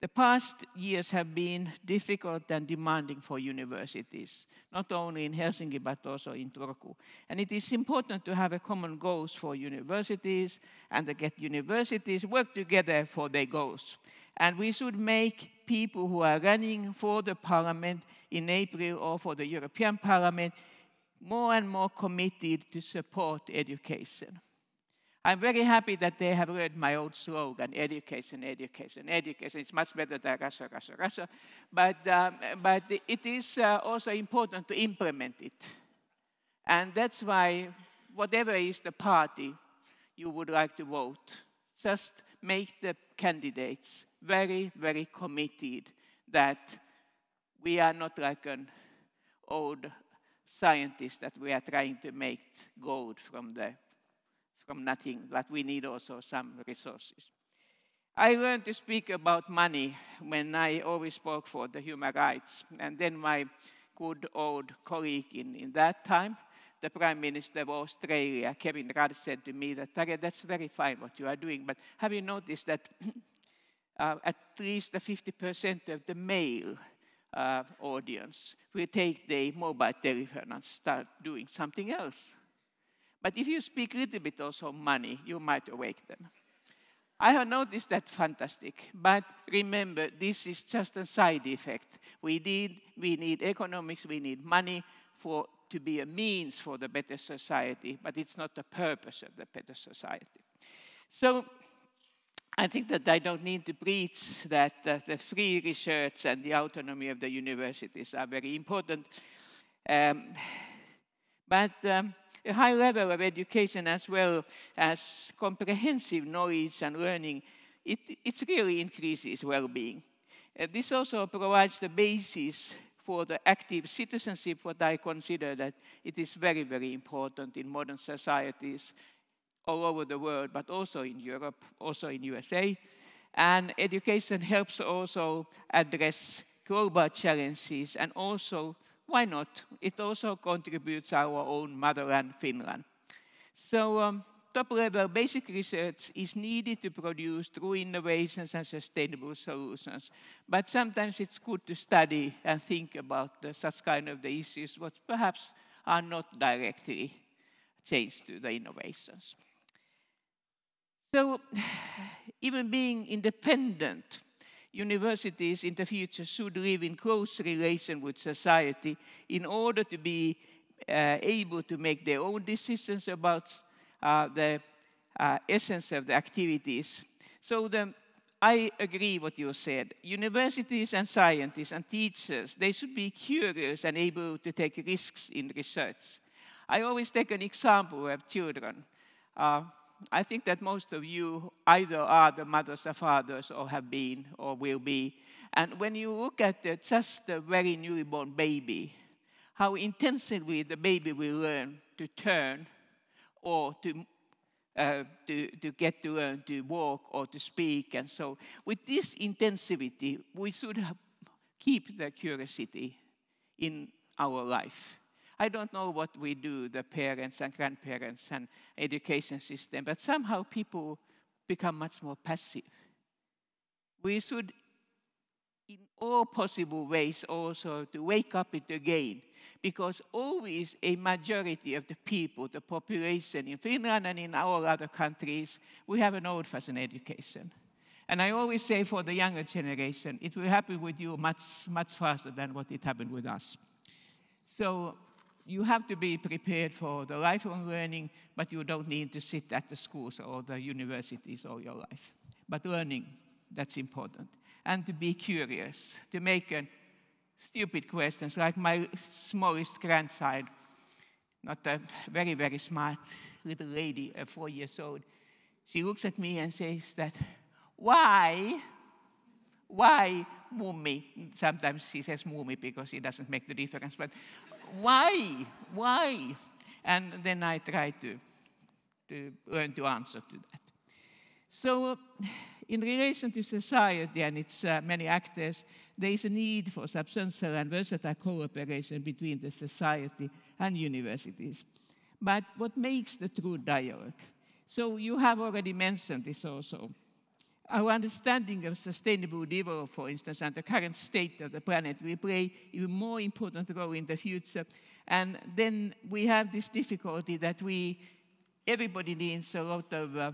The past years have been difficult and demanding for universities, not only in Helsinki but also in Turku. And it is important to have a common goals for universities and to get universities work together for their goals. And we should make people who are running for the parliament in April or for the European Parliament more and more committed to support education. I'm very happy that they have heard my old slogan, education, education, education. It's much better than Russia, Russia, Russia. But, um, but it is uh, also important to implement it. And that's why, whatever is the party you would like to vote, just make the candidates very, very committed that we are not like an old scientist that we are trying to make gold from the from nothing, but we need also some resources. I learned to speak about money when I always spoke for the human rights. And then my good old colleague in, in that time, the Prime Minister of Australia, Kevin Rudd, said to me that, Tarja, that's very fine what you are doing, but have you noticed that uh, at least the 50% of the male uh, audience will take the mobile telephone and start doing something else? But if you speak a little bit also money, you might awake them. I have noticed that fantastic. But remember, this is just a side effect. We need, we need economics, we need money for, to be a means for the better society, but it's not the purpose of the better society. So I think that I don't need to preach that uh, the free research and the autonomy of the universities are very important. Um, but um, a high level of education as well as comprehensive knowledge and learning, it, it really increases well-being. Uh, this also provides the basis for the active citizenship, what I consider that it is very, very important in modern societies all over the world, but also in Europe, also in USA. And education helps also address global challenges and also why not? It also contributes our own motherland, Finland. So um, top-level basic research is needed to produce true innovations and sustainable solutions. But sometimes it's good to study and think about the, such kind of the issues what perhaps are not directly changed to the innovations. So even being independent universities in the future should live in close relation with society in order to be uh, able to make their own decisions about uh, the uh, essence of the activities. So the, I agree what you said. Universities and scientists and teachers, they should be curious and able to take risks in research. I always take an example of children. I think that most of you either are the mothers or fathers or have been or will be. And when you look at the, just the very newborn baby, how intensively the baby will learn to turn or to, uh, to, to get to learn to walk or to speak. And so, with this intensity, we should keep the curiosity in our life. I don't know what we do, the parents and grandparents and education system, but somehow people become much more passive. We should, in all possible ways, also to wake up it again, because always a majority of the people, the population in Finland and in our other countries, we have an old-fashioned education. And I always say for the younger generation, it will happen with you much, much faster than what it happened with us. So you have to be prepared for the lifelong learning, but you don't need to sit at the schools or the universities all your life. But learning, that's important. And to be curious, to make a stupid questions, like my smallest grandchild, not a very, very smart little lady, uh, four years old. She looks at me and says that, why? Why, mummy? Sometimes she says mummy because it doesn't make the difference, but why? Why? And then I try to, to learn to answer to that. So, in relation to society and its uh, many actors, there is a need for substantial and versatile cooperation between the society and universities. But what makes the true dialogue? So, you have already mentioned this also our understanding of sustainable development, for instance, and the current state of the planet will play even more important role in the future. And then we have this difficulty that we, everybody needs a lot of uh,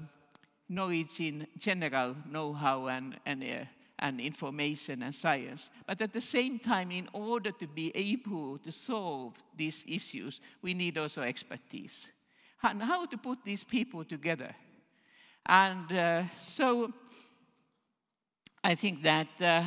knowledge in general know-how and, and, uh, and information and science. But at the same time, in order to be able to solve these issues, we need also expertise. And how to put these people together. And uh, so I think that uh,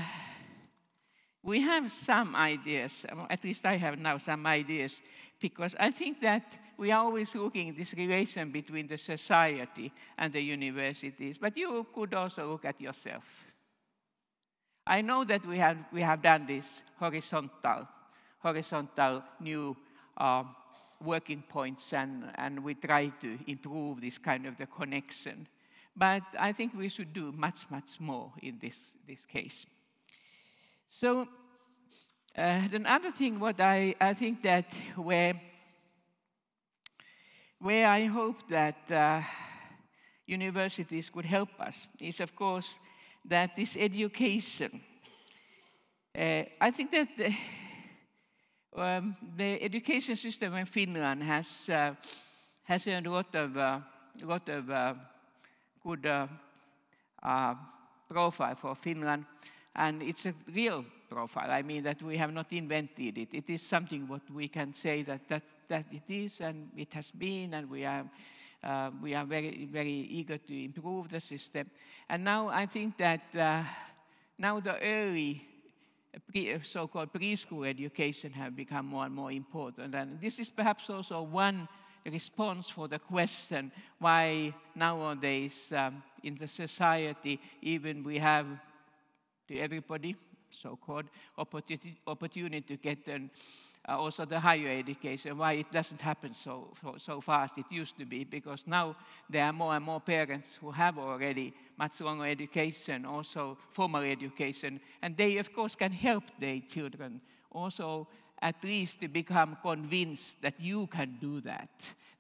we have some ideas, at least I have now some ideas, because I think that we are always looking this relation between the society and the universities, but you could also look at yourself. I know that we have, we have done this horizontal, horizontal new uh, working points, and, and we try to improve this kind of the connection. But I think we should do much, much more in this, this case. So, uh, another thing, what I, I think that where, where I hope that uh, universities could help us is, of course, that this education. Uh, I think that the, um, the, education system in Finland has, uh, has a lot of, uh, lot of uh, good uh, uh, profile for Finland. And it's a real profile. I mean that we have not invented it. It is something what we can say that, that, that it is and it has been and we are, uh, we are very, very eager to improve the system. And now I think that uh, now the early so-called preschool education have become more and more important. And this is perhaps also one response for the question why nowadays um, in the society even we have to everybody so-called opportunity, opportunity to get an, uh, also the higher education, why it doesn't happen so, so, so, fast? It used to be, because now there are more and more parents who have already much longer education, also formal education, and they of course can help their children. Also at least to become convinced that you can do that,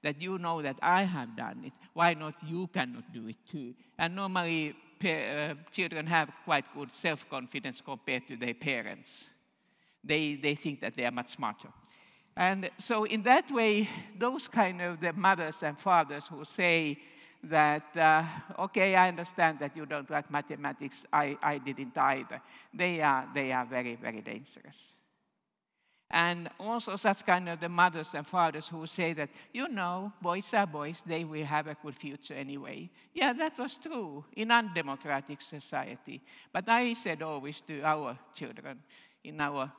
that you know that I have done it. Why not you cannot do it too? And normally, uh, children have quite good self confidence compared to their parents. They, they think that they are much smarter. And so, in that way, those kind of the mothers and fathers who say that, uh, okay, I understand that you don't like mathematics, I, I didn't either, they are, they are very, very dangerous. And also such kind of the mothers and fathers who say that, you know, boys are boys, they will have a good future anyway. Yeah, that was true in undemocratic society. But I said always to our children, in our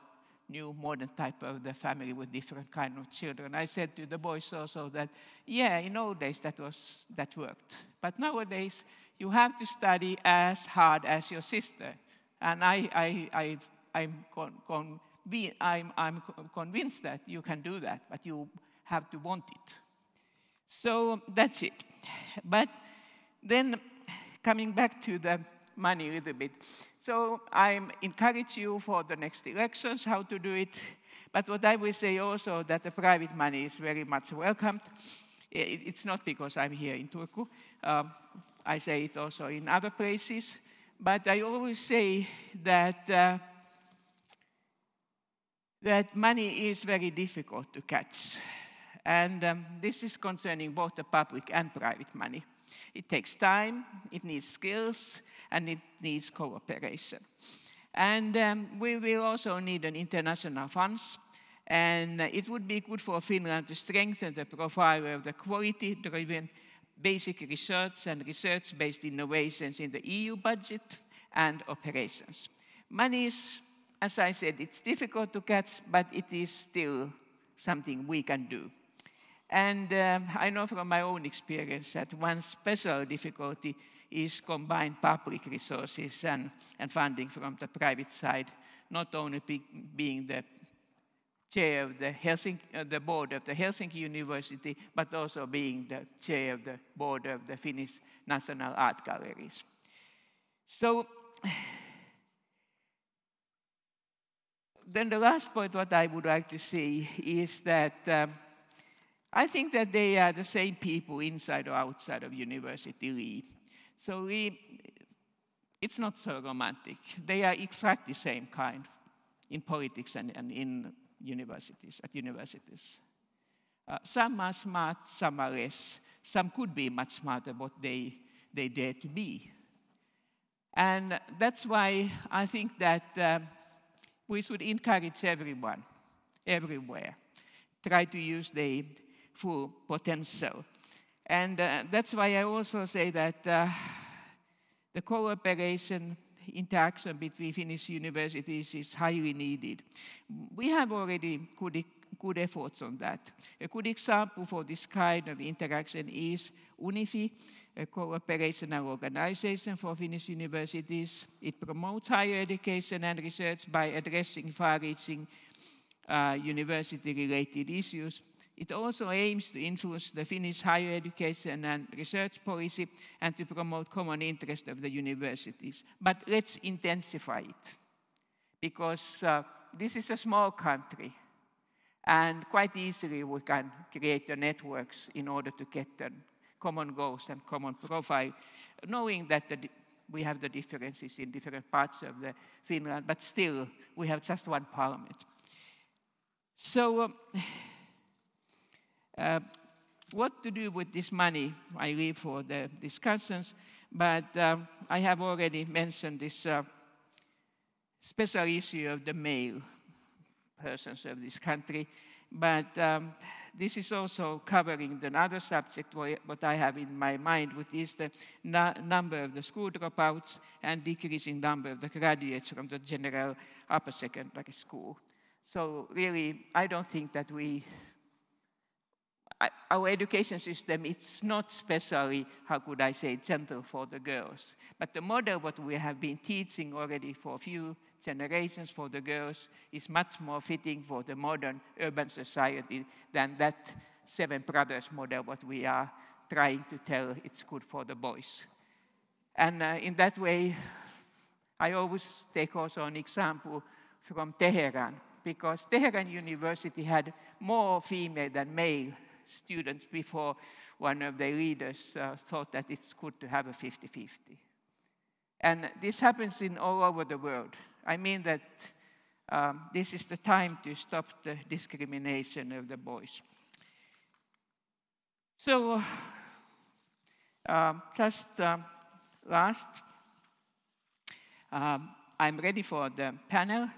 new modern type of the family with different kind of children, I said to the boys also that, yeah, in old days that, was, that worked. But nowadays, you have to study as hard as your sister. And I, I, I, I'm con, con be, I'm, I'm convinced that you can do that, but you have to want it. So that's it. But then coming back to the money a little bit. So I encourage you for the next elections how to do it. But what I will say also that the private money is very much welcomed. It's not because I'm here in Turku. Um, I say it also in other places. But I always say that, uh, that money is very difficult to catch. And um, this is concerning both the public and private money. It takes time, it needs skills, and it needs cooperation. And um, we will also need an international funds. And it would be good for Finland to strengthen the profile of the quality-driven basic research and research-based innovations in the EU budget and operations. Money is, as I said, it's difficult to catch, but it is still something we can do. And um, I know from my own experience that one special difficulty is combined public resources and, and funding from the private side, not only be, being the chair of the, Helsinki, uh, the board of the Helsinki University, but also being the chair of the board of the Finnish National Art Galleries. So then the last point what I would like to say is that um, I think that they are the same people inside or outside of university. So we, it's not so romantic. They are exactly the same kind in politics and, and in universities, at universities. Uh, some are smart, some are less. Some could be much smarter, but they, they dare to be. And that's why I think that uh, we should encourage everyone, everywhere, try to use the full potential. And uh, that's why I also say that uh, the cooperation interaction between Finnish universities is highly needed. We have already good, good efforts on that. A good example for this kind of interaction is UNIFI, a cooperational organization for Finnish universities. It promotes higher education and research by addressing far-reaching uh, university-related issues it also aims to influence the Finnish higher education and research policy and to promote common interest of the universities. But let's intensify it because uh, this is a small country and quite easily we can create the networks in order to get the common goals and common profile, knowing that the, we have the differences in different parts of the Finland, but still we have just one parliament. So um, uh, what to do with this money, I leave for the discussions, but uh, I have already mentioned this uh, special issue of the male persons of this country, but um, this is also covering another subject what I have in my mind, which is the number of the school dropouts and decreasing number of the graduates from the general upper secondary school. So really, I don't think that we our education system, it's not specially, how could I say, gentle for the girls. But the model what we have been teaching already for a few generations for the girls is much more fitting for the modern urban society than that seven brothers model what we are trying to tell it's good for the boys. And uh, in that way, I always take also an example from Tehran, because Tehran University had more female than male students before one of the leaders uh, thought that it's good to have a 50 50. And this happens in all over the world. I mean that um, this is the time to stop the discrimination of the boys. So, uh, just uh, last, um, I'm ready for the panel.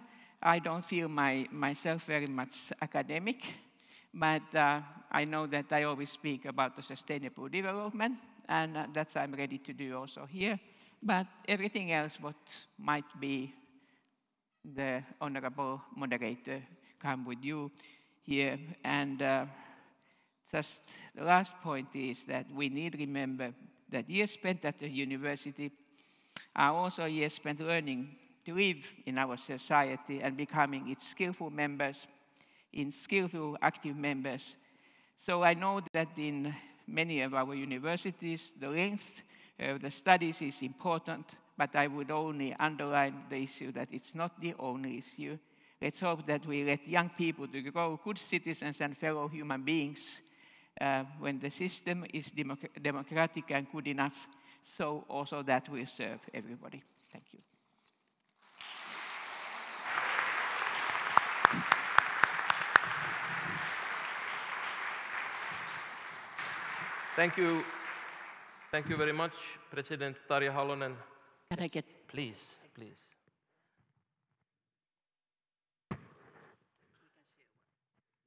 I don't feel my, myself very much academic, but uh, I know that I always speak about the sustainable development, and uh, that's I'm ready to do also here. But everything else, what might be the honorable moderator, come with you here. And uh, just the last point is that we need remember that years spent at the university are also years spent learning to live in our society and becoming its skillful members, in skillful active members so I know that in many of our universities, the length of the studies is important, but I would only underline the issue that it's not the only issue. Let's hope that we let young people to grow good citizens and fellow human beings uh, when the system is democ democratic and good enough, so also that will serve everybody. Thank you.
Thank you. Thank you very much, President Tarja Halonen.
Can I get...
Please, please.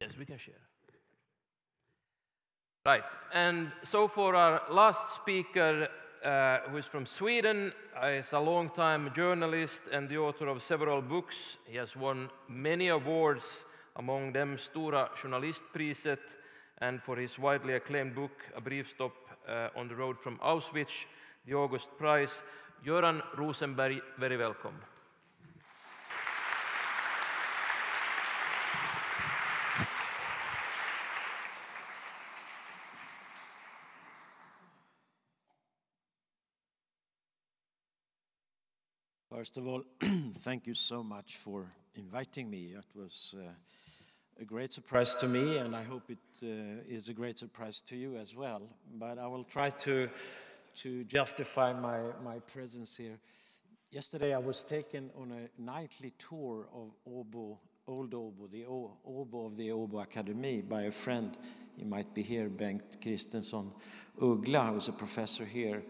Yes, we can share. Right, and so for our last speaker, uh, who is from Sweden, uh, is a long-time journalist and the author of several books. He has won many awards, among them Stora Journalistpriset, and for his widely acclaimed book, A Brief Stop uh, on the Road from Auschwitz, the August Prize. Göran Rosenberg, very welcome.
First of all, thank you so much for inviting me. It was uh, a great surprise to me, and I hope it uh, is a great surprise to you as well. But I will try to, to justify my, my presence here. Yesterday, I was taken on a nightly tour of Åbo, Old Åbo, the Åbo of the Åbo Academy, by a friend. He might be here, Bengt Kristensson Uggla, who's a professor here.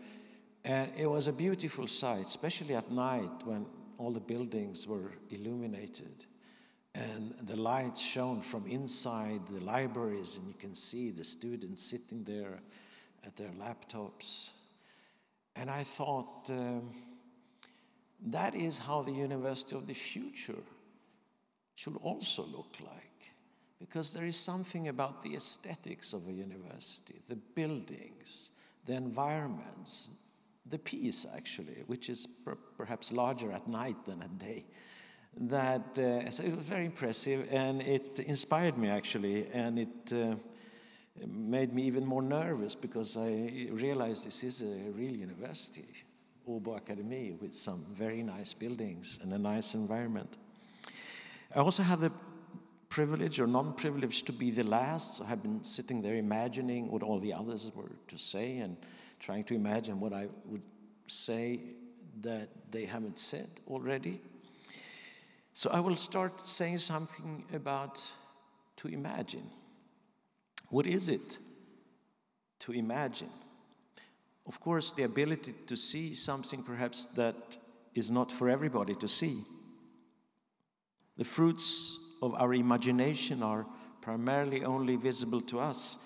And it was a beautiful sight, especially at night when all the buildings were illuminated and the lights shone from inside the libraries, and you can see the students sitting there at their laptops. And I thought, um, that is how the university of the future should also look like. Because there is something about the aesthetics of a university, the buildings, the environments, the peace, actually, which is per perhaps larger at night than at day that uh, so it was very impressive and it inspired me actually and it uh, made me even more nervous because I realized this is a real university, Åbo Academy, with some very nice buildings and a nice environment. I also had the privilege or non-privilege to be the last. So I've been sitting there imagining what all the others were to say and trying to imagine what I would say that they haven't said already. So I will start saying something about to imagine. What is it to imagine? Of course, the ability to see something perhaps that is not for everybody to see. The fruits of our imagination are primarily only visible to us.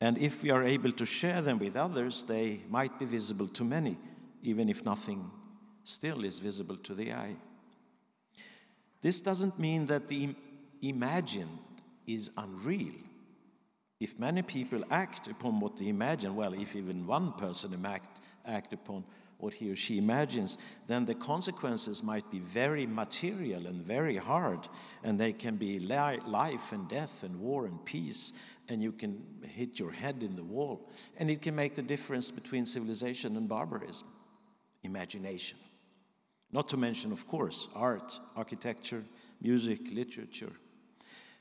And if we are able to share them with others, they might be visible to many, even if nothing still is visible to the eye. This doesn't mean that the imagined is unreal. If many people act upon what they imagine, well, if even one person act, act upon what he or she imagines, then the consequences might be very material and very hard, and they can be li life and death and war and peace, and you can hit your head in the wall. And it can make the difference between civilization and barbarism, imagination. Not to mention, of course, art, architecture, music, literature,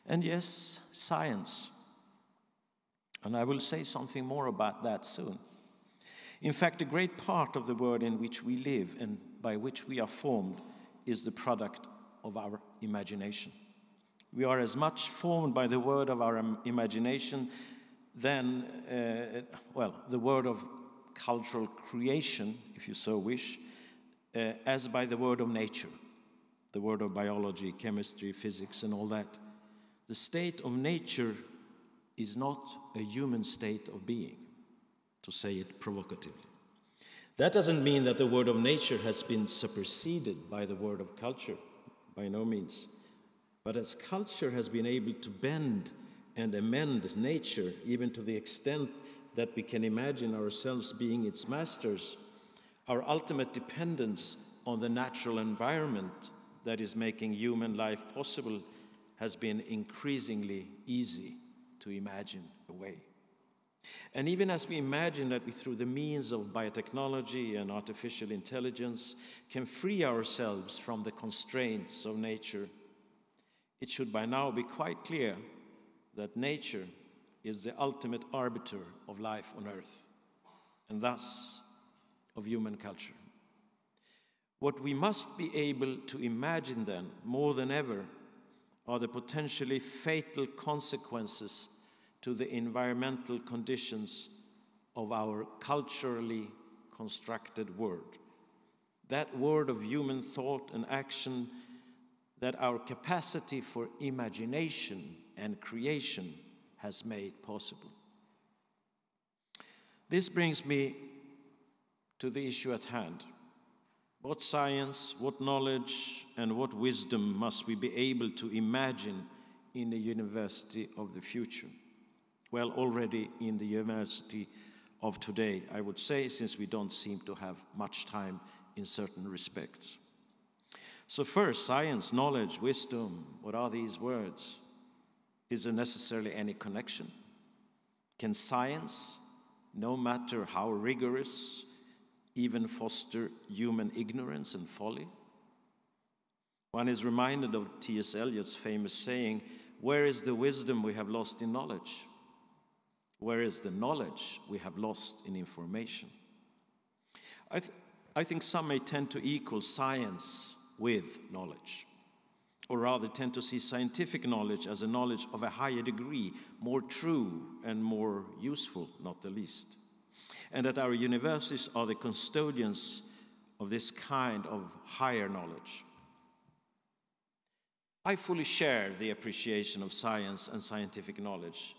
and yes, science. And I will say something more about that soon. In fact, a great part of the world in which we live and by which we are formed is the product of our imagination. We are as much formed by the word of our imagination than, uh, well, the word of cultural creation, if you so wish, uh, as by the word of nature, the word of biology, chemistry, physics, and all that. The state of nature is not a human state of being, to say it provocatively. That doesn't mean that the word of nature has been superseded by the word of culture, by no means. But as culture has been able to bend and amend nature, even to the extent that we can imagine ourselves being its masters, our ultimate dependence on the natural environment that is making human life possible has been increasingly easy to imagine away. And even as we imagine that we, through the means of biotechnology and artificial intelligence, can free ourselves from the constraints of nature, it should by now be quite clear that nature is the ultimate arbiter of life on earth, and thus of human culture. What we must be able to imagine then, more than ever, are the potentially fatal consequences to the environmental conditions of our culturally constructed world. That world of human thought and action, that our capacity for imagination and creation has made possible. This brings me to the issue at hand. What science, what knowledge, and what wisdom must we be able to imagine in the university of the future? Well, already in the university of today, I would say, since we don't seem to have much time in certain respects. So, first, science, knowledge, wisdom, what are these words? Is there necessarily any connection? Can science, no matter how rigorous, even foster human ignorance and folly? One is reminded of T.S. Eliot's famous saying, Where is the wisdom we have lost in knowledge? Where is the knowledge we have lost in information? I, th- I think some may tend to equal science with knowledge, or rather tend to see scientific knowledge as a knowledge of a higher degree, more true and more useful, not the least and that our universities are the custodians of this kind of higher knowledge. I fully share the appreciation of science and scientific knowledge,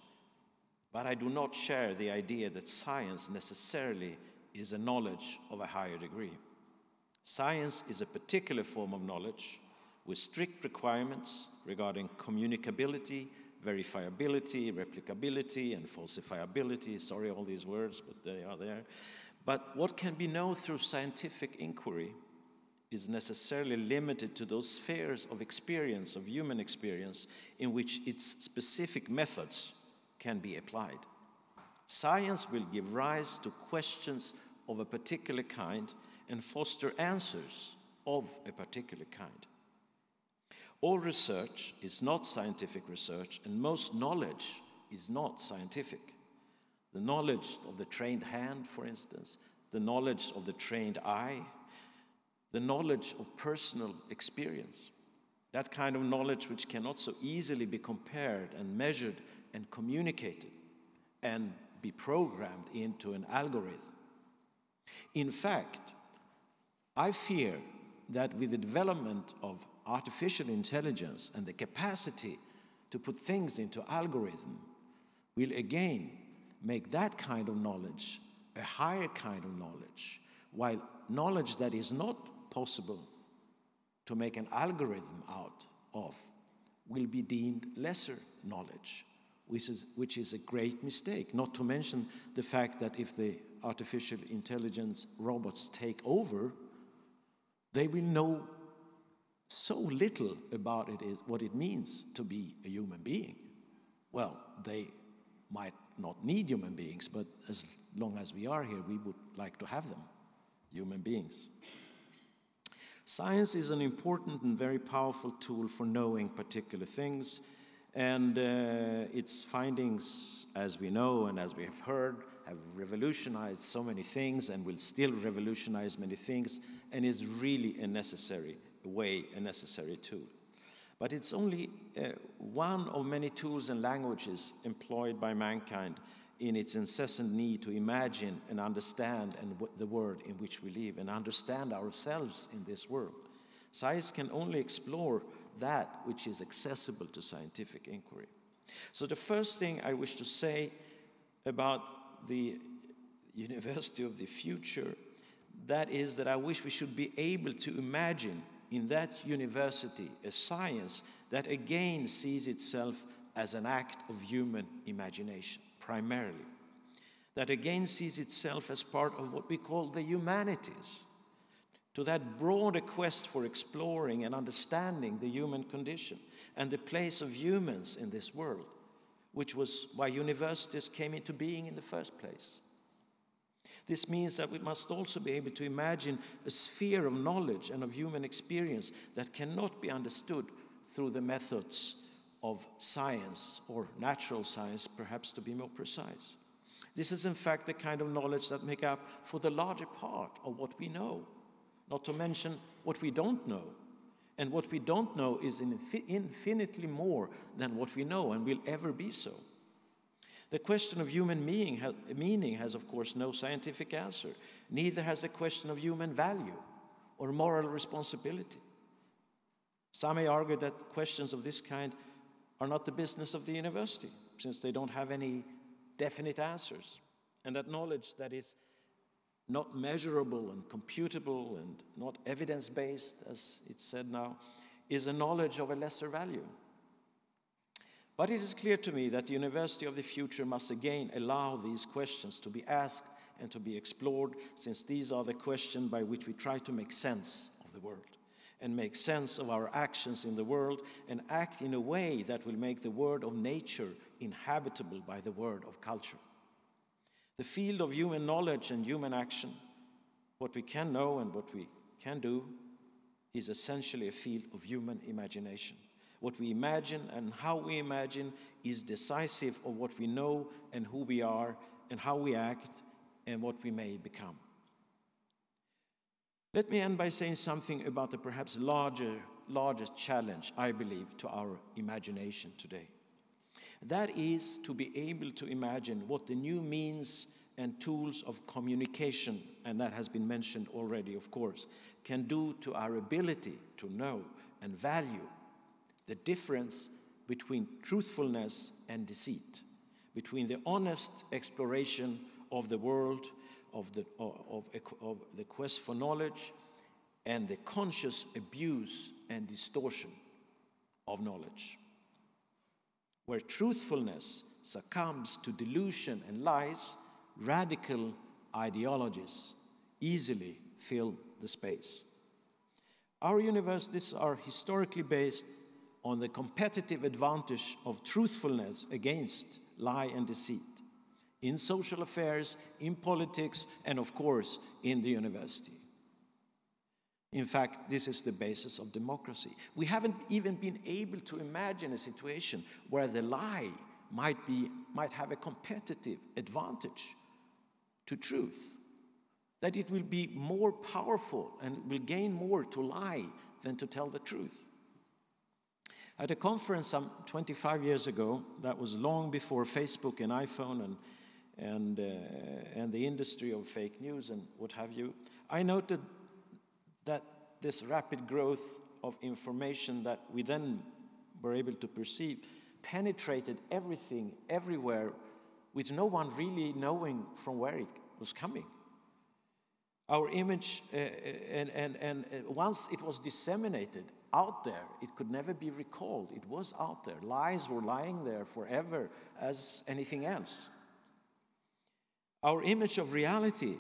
but I do not share the idea that science necessarily is a knowledge of a higher degree. Science is a particular form of knowledge with strict requirements regarding communicability, verifiability, replicability, and falsifiability. Sorry, all these words, but they are there. But what can be known through scientific inquiry is necessarily limited to those spheres of experience, of human experience, in which its specific methods can be applied. Science will give rise to questions of a particular kind and foster answers of a particular kind. All research is not scientific research, and most knowledge is not scientific. The knowledge of the trained hand, for instance, the knowledge of the trained eye, the knowledge of personal experience, that kind of knowledge which cannot so easily be compared and measured and communicated and be programmed into an algorithm. In fact, I fear that with the development of artificial intelligence and the capacity to put things into algorithm will again make that kind of knowledge a higher kind of knowledge, while knowledge that is not possible to make an algorithm out of will be deemed lesser knowledge, which is, which is a great mistake. Not to mention the fact that if the artificial intelligence robots take over, they will know so little about it is what it means to be a human being. Well, they might not need human beings, but as long as we are here, we would like to have them, human beings. Science is an important and very powerful tool for knowing particular things, and uh, its findings, as we know and as we have heard, have revolutionized so many things and will still revolutionize many things, and is really a necessary way a necessary tool. But it's only uh, one of many tools and languages employed by mankind in its incessant need to imagine and understand and the world in which we live and understand ourselves in this world. Science can only explore that which is accessible to scientific inquiry. So, the first thing I wish to say about the University of the Future that is that I wish we should be able to imagine in that university a science that again sees itself as an act of human imagination, primarily. That again sees itself as part of what we call the humanities, to that broader quest for exploring and understanding the human condition and the place of humans in this world, which was why universities came into being in the first place. This means that we must also be able to imagine a sphere of knowledge and of human experience that cannot be understood through the methods of science or natural science, perhaps to be more precise. This is, in fact, the kind of knowledge that make up for the larger part of what we know, not to mention what we don't know. And what we don't know is infinitely more than what we know and will ever be so. The question of human meaning, has, of course, no scientific answer. Neither has the question of human value or moral responsibility. Some may argue that questions of this kind are not the business of the university, since they don't have any definite answers, and that knowledge that is not measurable and computable and not evidence based, as it's said now, is a knowledge of a lesser value. But it is clear to me that the University of the Future must again allow these questions to be asked and to be explored, since these are the questions by which we try to make sense of the world and make sense of our actions in the world and act in a way that will make the world of nature inhabitable by the word of culture. The field of human knowledge and human action, what we can know and what we can do, is essentially a field of human imagination. What we imagine and how we imagine is decisive of what we know and who we are and how we act and what we may become. Let me end by saying something about the perhaps larger, largest challenge, I believe, to our imagination today. That is to be able to imagine what the new means and tools of communication, and that has been mentioned already, of course, can do to our ability to know and value the difference between truthfulness and deceit, between the honest exploration of the world, of the, of, of the quest for knowledge, and the conscious abuse and distortion of knowledge where truthfulness succumbs to delusion and lies, radical ideologies easily fill the space. Our universities are historically based on the competitive advantage of truthfulness against lie and deceit in social affairs, in politics, and of course in the university. In fact, this is the basis of democracy. We haven't even been able to imagine a situation where the lie might, be, might have a competitive advantage to truth, that it will be more powerful and will gain more to lie than to tell the truth. At a conference some 25 years ago, that was long before Facebook and iPhone and, and, uh, and the industry of fake news and what have you, I noted that this rapid growth of information that we then were able to perceive penetrated everything, everywhere, with no one really knowing from where it was coming. Our image, uh, uh and, and, and uh, once it was disseminated out there, it could never be recalled. It was out there. Lies were lying there forever as anything else. Our image of reality,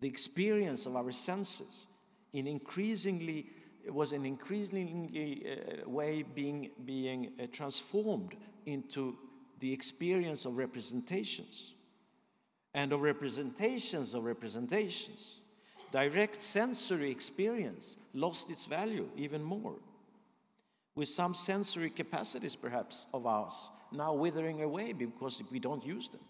the experience of our senses, in increasingly was an increasingly uh, way being, being uh, transformed into the experience of representations and of representations of representations. Direct sensory experience lost its value even more, with some sensory capacities perhaps of ours now withering away because we don't use them.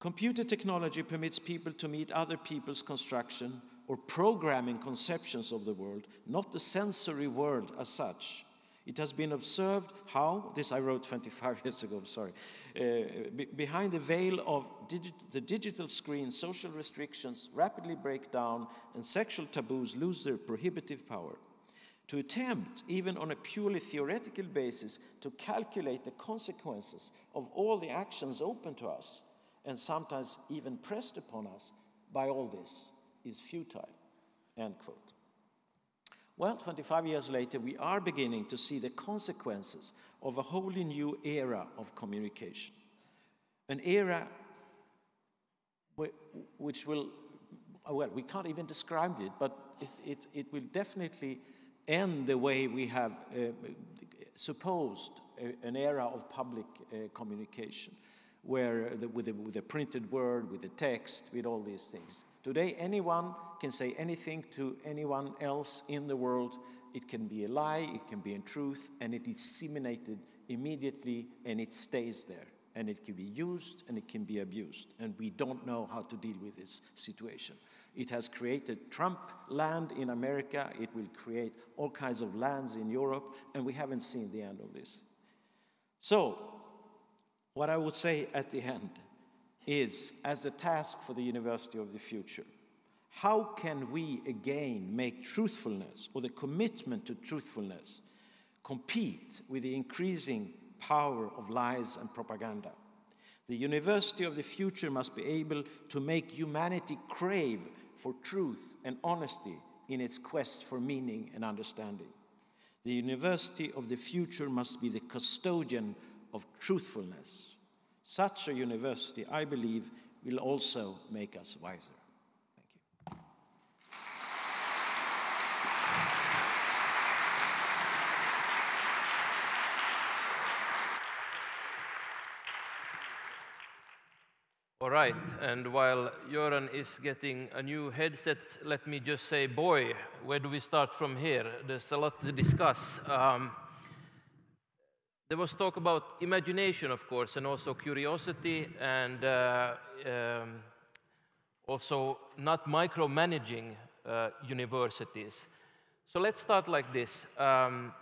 Computer technology permits people to meet other people's construction or programming conceptions of the world, not the sensory world as such. It has been observed how, this I wrote 25 years ago, sorry, uh, be behind the veil of the digital screen, social restrictions rapidly break down and sexual taboos lose their prohibitive power. To attempt, even on a purely theoretical basis, to calculate the consequences of all the actions open to us and sometimes even pressed upon us by all this is futile. End quote. Well, 25 years later, we are beginning to see the consequences of a wholly new era of communication. An era which will, well, we can't even describe it, but it, it, it will definitely end the way we have uh, supposed a, an era of public uh, communication, where the, with, the, with the printed word, with the text, with all these things. Today, anyone can say anything to anyone else in the world. It can be a lie, it can be a truth, and it is disseminated immediately and it stays there. And it can be used and it can be abused. And we don't know how to deal with this situation. It has created Trump land in America. It will create all kinds of lands in Europe, and we haven't seen the end of this. So, what I would say at the end is as a task for the University of the Future. How can we again make truthfulness or the commitment to truthfulness compete with the increasing power of lies and propaganda? The University of the Future must be able to make humanity crave for truth and honesty in its quest for meaning and understanding. The University of the Future must be the custodian of truthfulness such a university, I believe, will also make us wiser. Thank you.
All right, and while Göran is getting a new headset, let me just say, boy, where do we start from here? There's a lot to discuss. Um, there was talk about imagination, of course, and also curiosity, and uh, um, also not micromanaging uh, universities. So let's start like this. Um,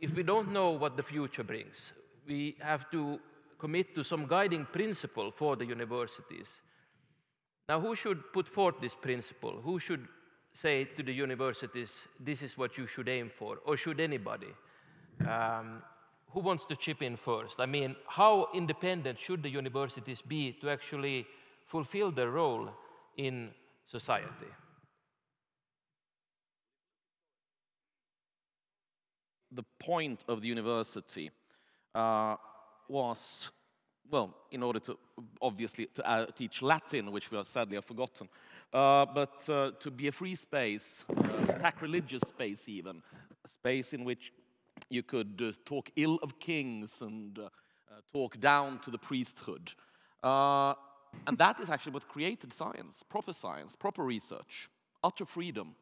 if we don't know what the future brings, we have to commit to some guiding principle for the universities. Now, who should put forth this principle? Who should say to the universities, this is what you should aim for, or should anybody? Um, who wants to chip in first? I mean, how independent should the universities be to actually fulfill their role in society?
The point of the university uh, was, well, in order to obviously to uh, teach Latin, which we are sadly have forgotten, uh, but uh, to be a free space, sacrilegious space even, a space in which you could uh, talk ill of kings and uh, uh, talk down to the priesthood. And that is actually what created science, proper science, proper research, utter freedom.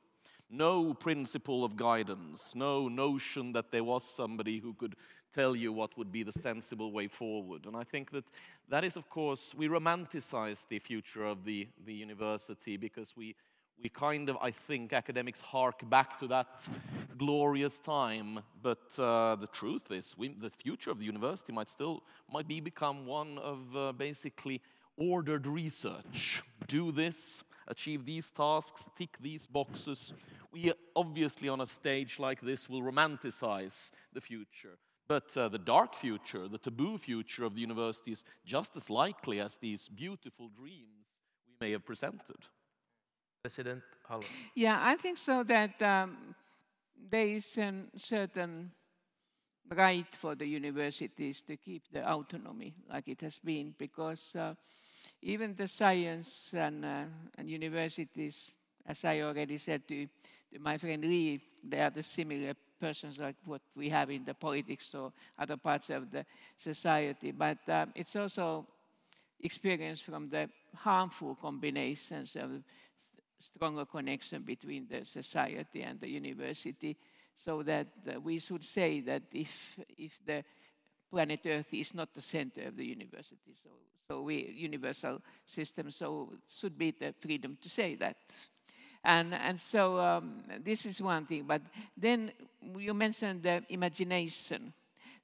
No principle of guidance, no notion that there was somebody who could tell you what would be the sensible way forward. And I think that that is, of course, we romanticize the future of the, the university because we, we kind of, I think, academics hark back to that glorious time. But uh, the truth is, we, the future of the university might still might be become one of uh, basically ordered research. Do this, achieve these tasks, tick these boxes. We obviously, on a stage like this, will romanticize the future. But uh, the dark future, the taboo future of the university is just as likely as these beautiful dreams we may have presented.
President.
Yeah, I think so that um, there is a certain right for the universities to keep the autonomy like it has been because uh, even the science and, uh, and universities, as I already said to, to my friend Li, they are the similar persons like what we have in the politics or other parts of the society. But um, it's also experience from the harmful combinations of stronger connection between the society and the university so that uh, we should say that if, if the planet Earth is not the center of the university, so, so we, universal system, so should be the freedom to say that. And, and so um, this is one thing, but then you mentioned the imagination.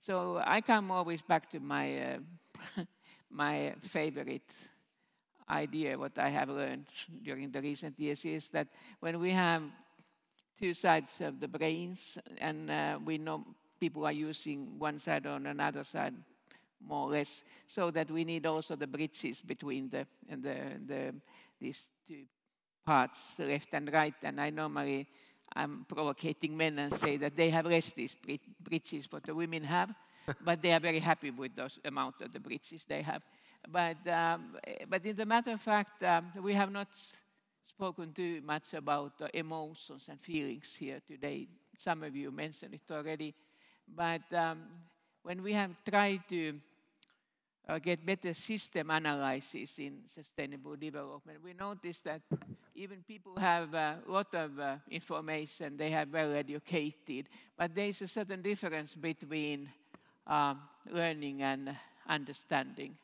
So I come always back to my, uh, my favorite idea, what I have learned during the recent years, is that when we have two sides of the brains and uh, we know people are using one side or another side more or less, so that we need also the bridges between the, the, the, these two parts, left and right. And I normally I'm provocating men and say that they have less these bridges what the women have, but they are very happy with the amount of the bridges they have. But, um, but in the matter of fact, um, we have not spoken too much about uh, emotions and feelings here today. Some of you mentioned it already. But um, when we have tried to uh, get better system analysis in sustainable development, we notice that even people have a lot of uh, information, they have well educated, but there is a certain difference between um, learning and understanding.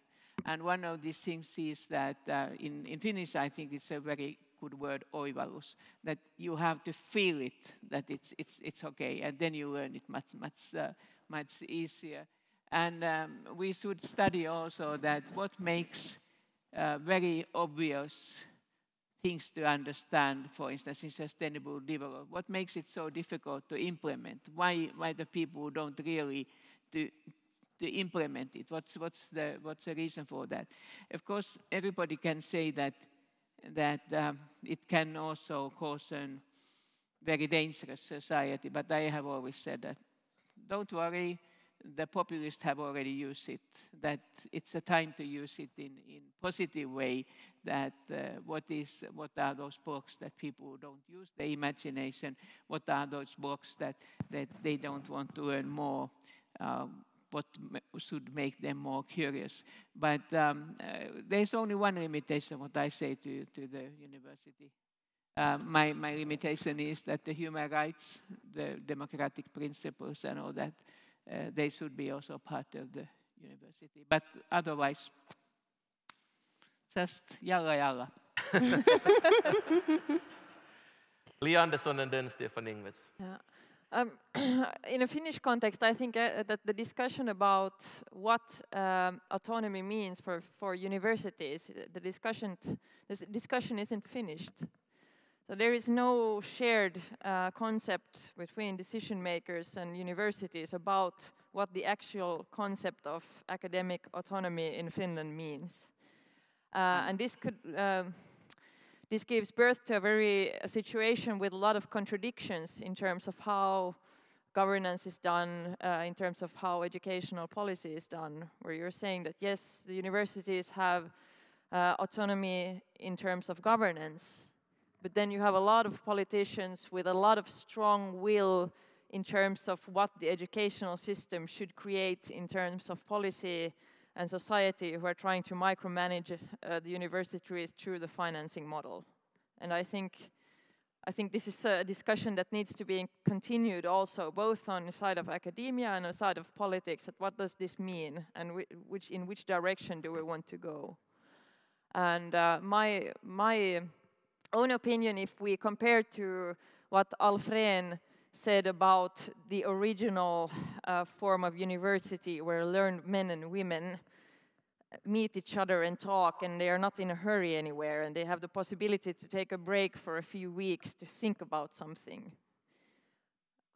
And one of these things is that uh, in, in Finnish, I think it's a very good word, oivallus, that you have to feel it, that it's, it's, it's okay, and then you learn it much, much, uh, much easier. And um, we should study also that what makes uh, very obvious things to understand, for instance, in sustainable development, what makes it so difficult to implement? Why, why the people don't really to, to implement it? What's, what's, the, what's the reason for that? Of course, everybody can say that, that um, it can also cause a very dangerous society, but I have always said that don't worry, the populists have already used it, that it's a time to use it in, in positive way, that uh, what, is, what are those blocks that people don't use, the imagination, what are those blocks that, that they don't want to learn more, um, what should make them more curious. But um, uh, there's only one limitation, what I say to, to the university. Uh, my, my limitation is that the human rights, the democratic principles and all that, uh, they should be also part of the university. But otherwise, just yalla yalla.
Li Andersson and then Stefan Ingves.
Yeah. Um, in a Finnish context, I think uh, that the discussion about what um, autonomy means for, for universities, the discussion, this discussion isn't finished. So there is no shared uh, concept between decision makers and universities about what the actual concept of academic autonomy in Finland means. Uh, and this could um, this gives birth to a very a situation with a lot of contradictions in terms of how governance is done, uh, in terms of how educational policy is done, where you're saying that yes, the universities have uh, autonomy in terms of governance, but then you have a lot of politicians with a lot of strong will in terms of what the educational system should create in terms of policy and society who are trying to micromanage uh, the universities through the financing model. And I think, I think this is a discussion that needs to be continued also, both on the side of academia and on the side of politics, what does this mean and which, in which direction do we want to go? And uh, my, my own opinion, if we compare to what Alf Rehn said about the original uh, form of university where learned men and women meet each other and talk and they are not in a hurry anywhere and they have the possibility to take a break for a few weeks to think about something.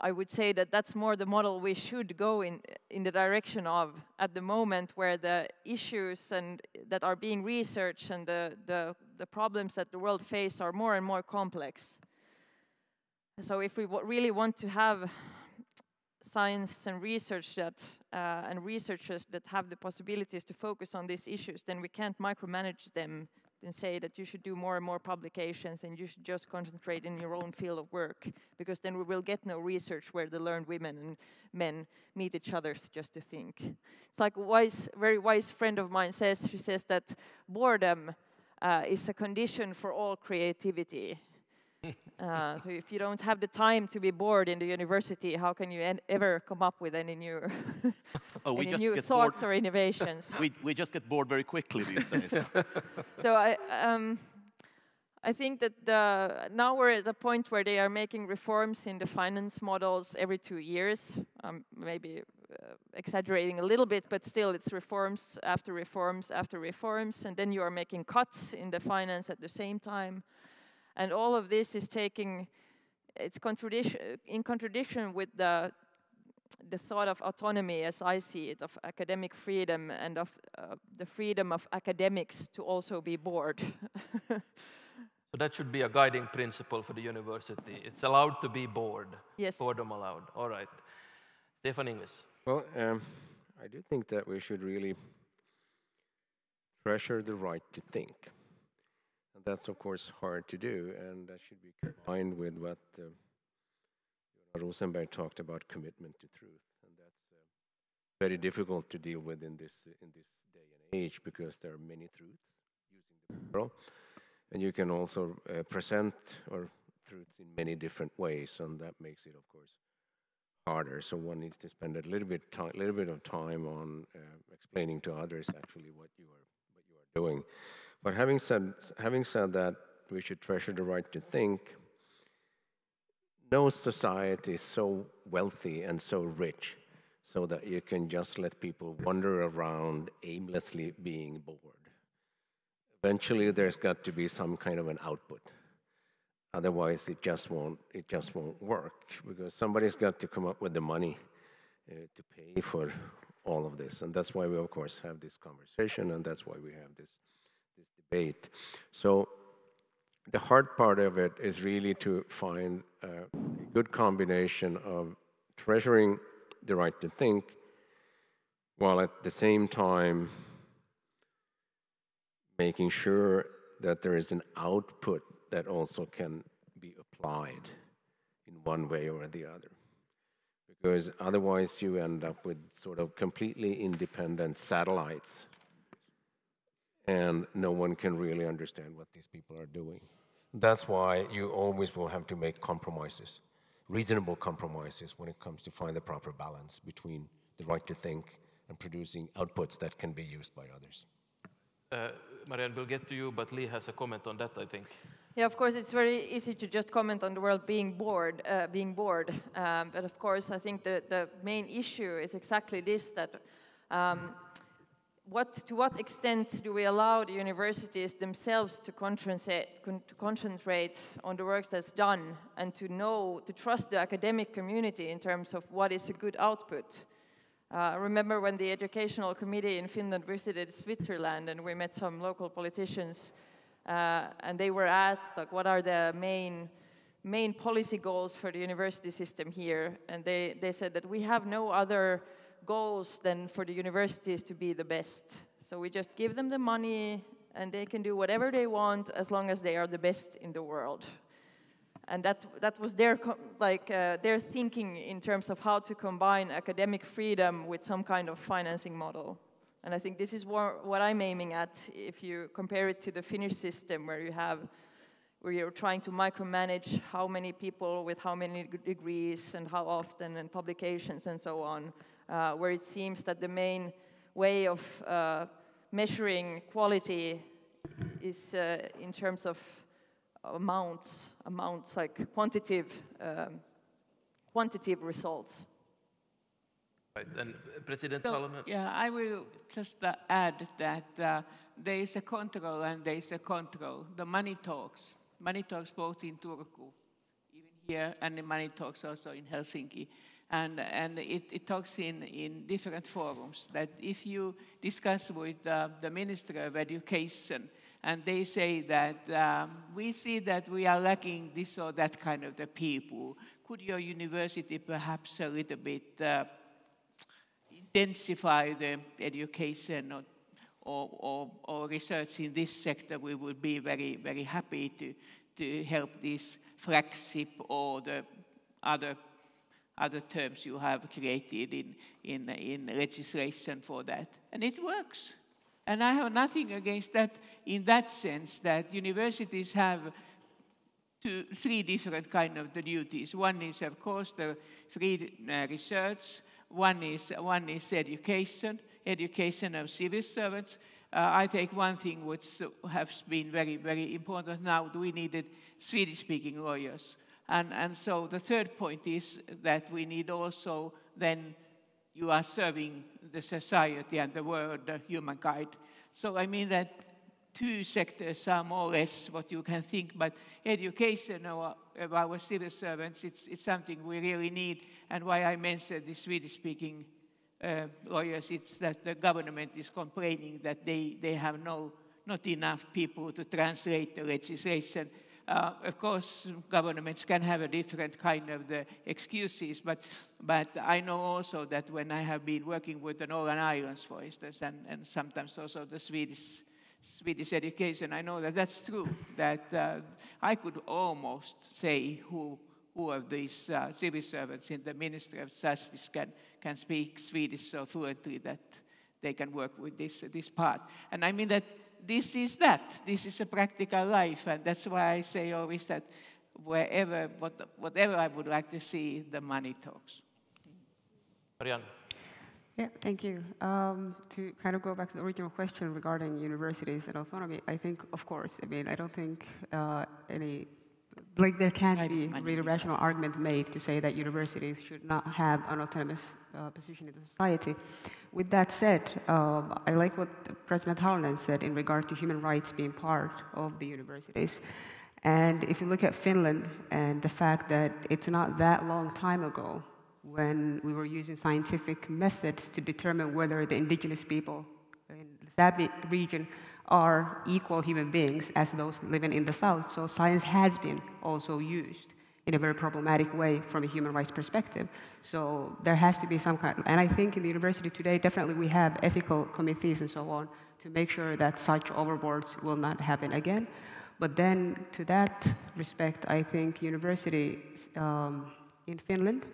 I would say that that's more the model we should go in, in the direction of at the moment where the issues and that are being researched and the, the, the problems that the world face are more and more complex. So if we really want to have science and research that uh, and researchers that have the possibilities to focus on these issues, then we can't micromanage them and say that you should do more and more publications and you should just concentrate in your own field of work because then we will get no research where the learned women and men meet each other just to think. It's like a wise, very wise friend of mine says, she says that boredom uh, is a condition for all creativity. Uh, so if you don't have the time to be bored in the university, how can you ever come up with any new, oh, any new thoughts bored. or innovations?
we, we just get bored very quickly these days.
so I, um, I think that the, now we're at the point where they are making reforms in the finance models every two years, um, maybe uh, exaggerating a little bit, but still it's reforms after reforms after reforms, and then you are making cuts in the finance at the same time. And all of this is taking, it's contradiction, in contradiction with the, the thought of autonomy as I see it, of academic freedom and of uh, the freedom of academics to also be bored.
so that should be a guiding principle for the university. It's allowed to be bored.
Yes.
Boredom allowed. All right. Stefan Ingves.
Well, um, I do think that we should really treasure the right to think. That's of course hard to do, and that should be combined with what uh, Rosenberg talked about commitment to truth, and that very difficult to deal with in this, in this day and age because there are many truths using the plural. And you can also uh, present or truths in many different ways, and that makes it, of course, harder. So one needs to spend a little bit, time, little bit of time on uh, explaining to others actually what you are, what you are doing. But having said, having said that, we should treasure the right to think. No society is so wealthy and so rich so that you can just let people wander around aimlessly being bored. Eventually, there's got to be some kind of an output. Otherwise, it just won't, it just won't work because somebody's got to come up with the money uh, to pay for all of this. And that's why we, of course, have this conversation and that's why we have this, this debate. So the hard part of it is really to find uh, a good combination of treasuring the right to think while at the same time making sure that there is an output that also can be applied in one way or the other. Because otherwise, you end up with sort of completely independent satellites, and no one can really understand what these people are doing. That's why you always will have to make compromises, reasonable compromises, when it comes to find the proper balance between the right to think and producing outputs that can be used by others.
Uh, Maryan, we'll get to you, but Li has a comment on that, I think.
Yeah, of course, it's very easy to just comment on the world being bored, uh, being bored. Um, but of course, I think the, the main issue is exactly this, that um, what, to what extent do we allow the universities themselves to concentrate, to concentrate on the work that's done and to know, to trust the academic community in terms of what is a good output? Uh, I remember when the educational committee in Finland visited Switzerland and we met some local politicians uh, and they were asked, like, what are the main, main policy goals for the university system here? And they, they said that we have no other goals than for the universities to be the best. So we just give them the money and they can do whatever they want as long as they are the best in the world. And that, that was their, like, uh, their thinking in terms of how to combine academic freedom with some kind of financing model. And I think this is what I'm aiming at if you compare it to the Finnish system where you have where you're trying to micromanage how many people with how many degrees and how often and publications and so on, uh, where it seems that the main way of uh, measuring quality is uh, in terms of amounts, amounts like quantitative, um, quantitative results.
Right, and uh, President
so, Yeah, I will just uh, add that uh, there is a control and there is a control. The money talks. Money talks both in Turku, even here, and the money talks also in Helsinki. And, and it, it talks in, in different forums that if you discuss with uh, the Minister of Education, and they say that um, we see that we are lacking this or that kind of the people, could your university perhaps a little bit uh, intensify the education or, or, or, or, research in this sector, we would be very, very happy to, to help this flagship or the other, other terms you have created in, in, in legislation for that. And it works. And I have nothing against that in that sense that universities have two, three different kind of the duties. One is, of course, the free uh, research, one is, one is education, education of civil servants. Uh, I take one thing which has been very, very important now. We needed Swedish-speaking lawyers. And, and so the third point is that we need also then you are serving the society and the world, the humankind. So I mean that two sectors are more or less what you can think, but education of, our civil servants, it's, it's something we really need. And why I mentioned the Swedish-speaking uh, lawyers, it's that the government is complaining that they, they have no, not enough people to translate the legislation. Uh, of course, governments can have a different kind of the excuses, but, but I know also that when I have been working with the Northern Islands, for instance, and, and sometimes also the Swedish Swedish education, I know that that's true, that uh, I could almost say who who of these uh, civil servants in the Ministry of Justice can, can speak Swedish so fluently that they can work with this, this part. And I mean that this is that. This is a practical life, and that's why I say always that wherever, what, whatever I would like to see, the money talks.
Maryan.
Yeah, thank you. Um, to kind of go back to the original question regarding universities and autonomy, I think, of course, I mean, I don't think uh, any, like there can't be really rational argument made to say that universities should not have an autonomous uh, position in the society. With that said, um, I like what President Halonen said in regard to human rights being part of the universities. And if you look at Finland and the fact that it's not that long time ago when we were using scientific methods to determine whether the indigenous people in the Sapmi region are equal human beings as those living in the south. So science has been also used in a very problematic way from a human rights perspective. So there has to be some kind, of, and I think in the university today, definitely we have ethical committees and so on to make sure that such overboards will not happen again. But then to that respect, I think university um, in Finland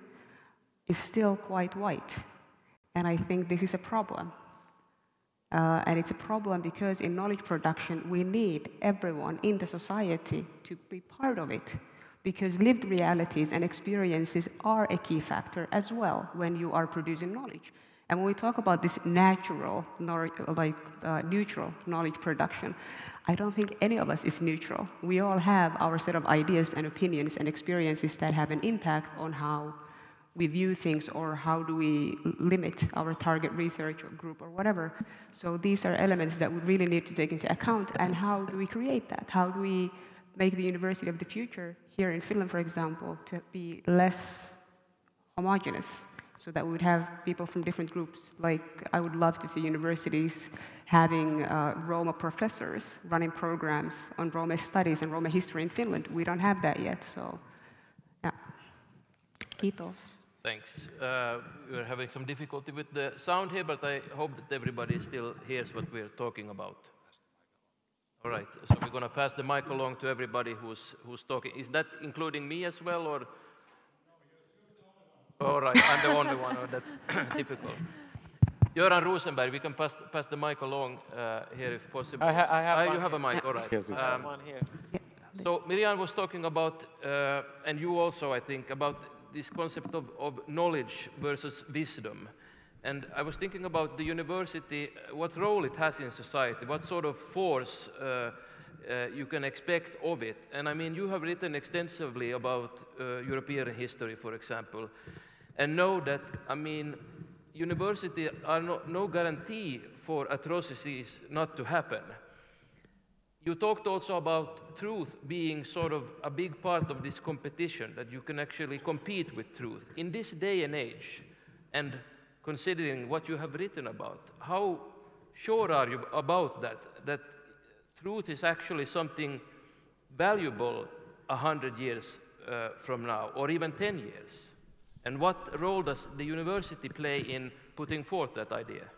is still quite white. And I think this is a problem. Uh, and it's a problem because in knowledge production, we need everyone in the society to be part of it. Because lived realities and experiences are a key factor as well when you are producing knowledge. And when we talk about this natural, like uh, neutral knowledge production, I don't think any of us is neutral. We all have our set of ideas and opinions and experiences that have an impact on how we view things or how do we limit our target research or group or whatever. So these are elements that we really need to take into account. And how do we create that? How do we make the university of the future here in Finland, for example, to be less homogeneous? So that we would have people from different groups. Like I would love to see universities having uh, Roma professors running programs on Roma studies and Roma history in Finland. We don't have that yet, so yeah. Kiitos.
Thanks. Uh, we're having some difficulty with the sound here, but I hope that everybody still hears what we're talking about. All right, so we're going to pass the mic along to everybody who's, who's talking. Is that including me as well, or? All right, I'm the only one. Oh, that's typical. Göran Rosenberg, we can pass, pass the mic along uh, here if possible.
I, ha I have
uh, You have a mic, all right.
Um, one here.
So Maryan was talking about, uh, and you also, I think, about this concept of, of knowledge versus wisdom. And I was thinking about the university, what role it has in society, what sort of force uh, uh, you can expect of it. And I mean, you have written extensively about uh, European history, for example, and know that, I mean, universities are no, no guarantee for atrocities not to happen. You talked also about truth being sort of a big part of this competition, that you can actually compete with truth. In this day and age, and considering what you have written about, how sure are you about that, that truth is actually something valuable a hundred years uh, from now, or even 10 years? And what role does the university play in putting forth that idea?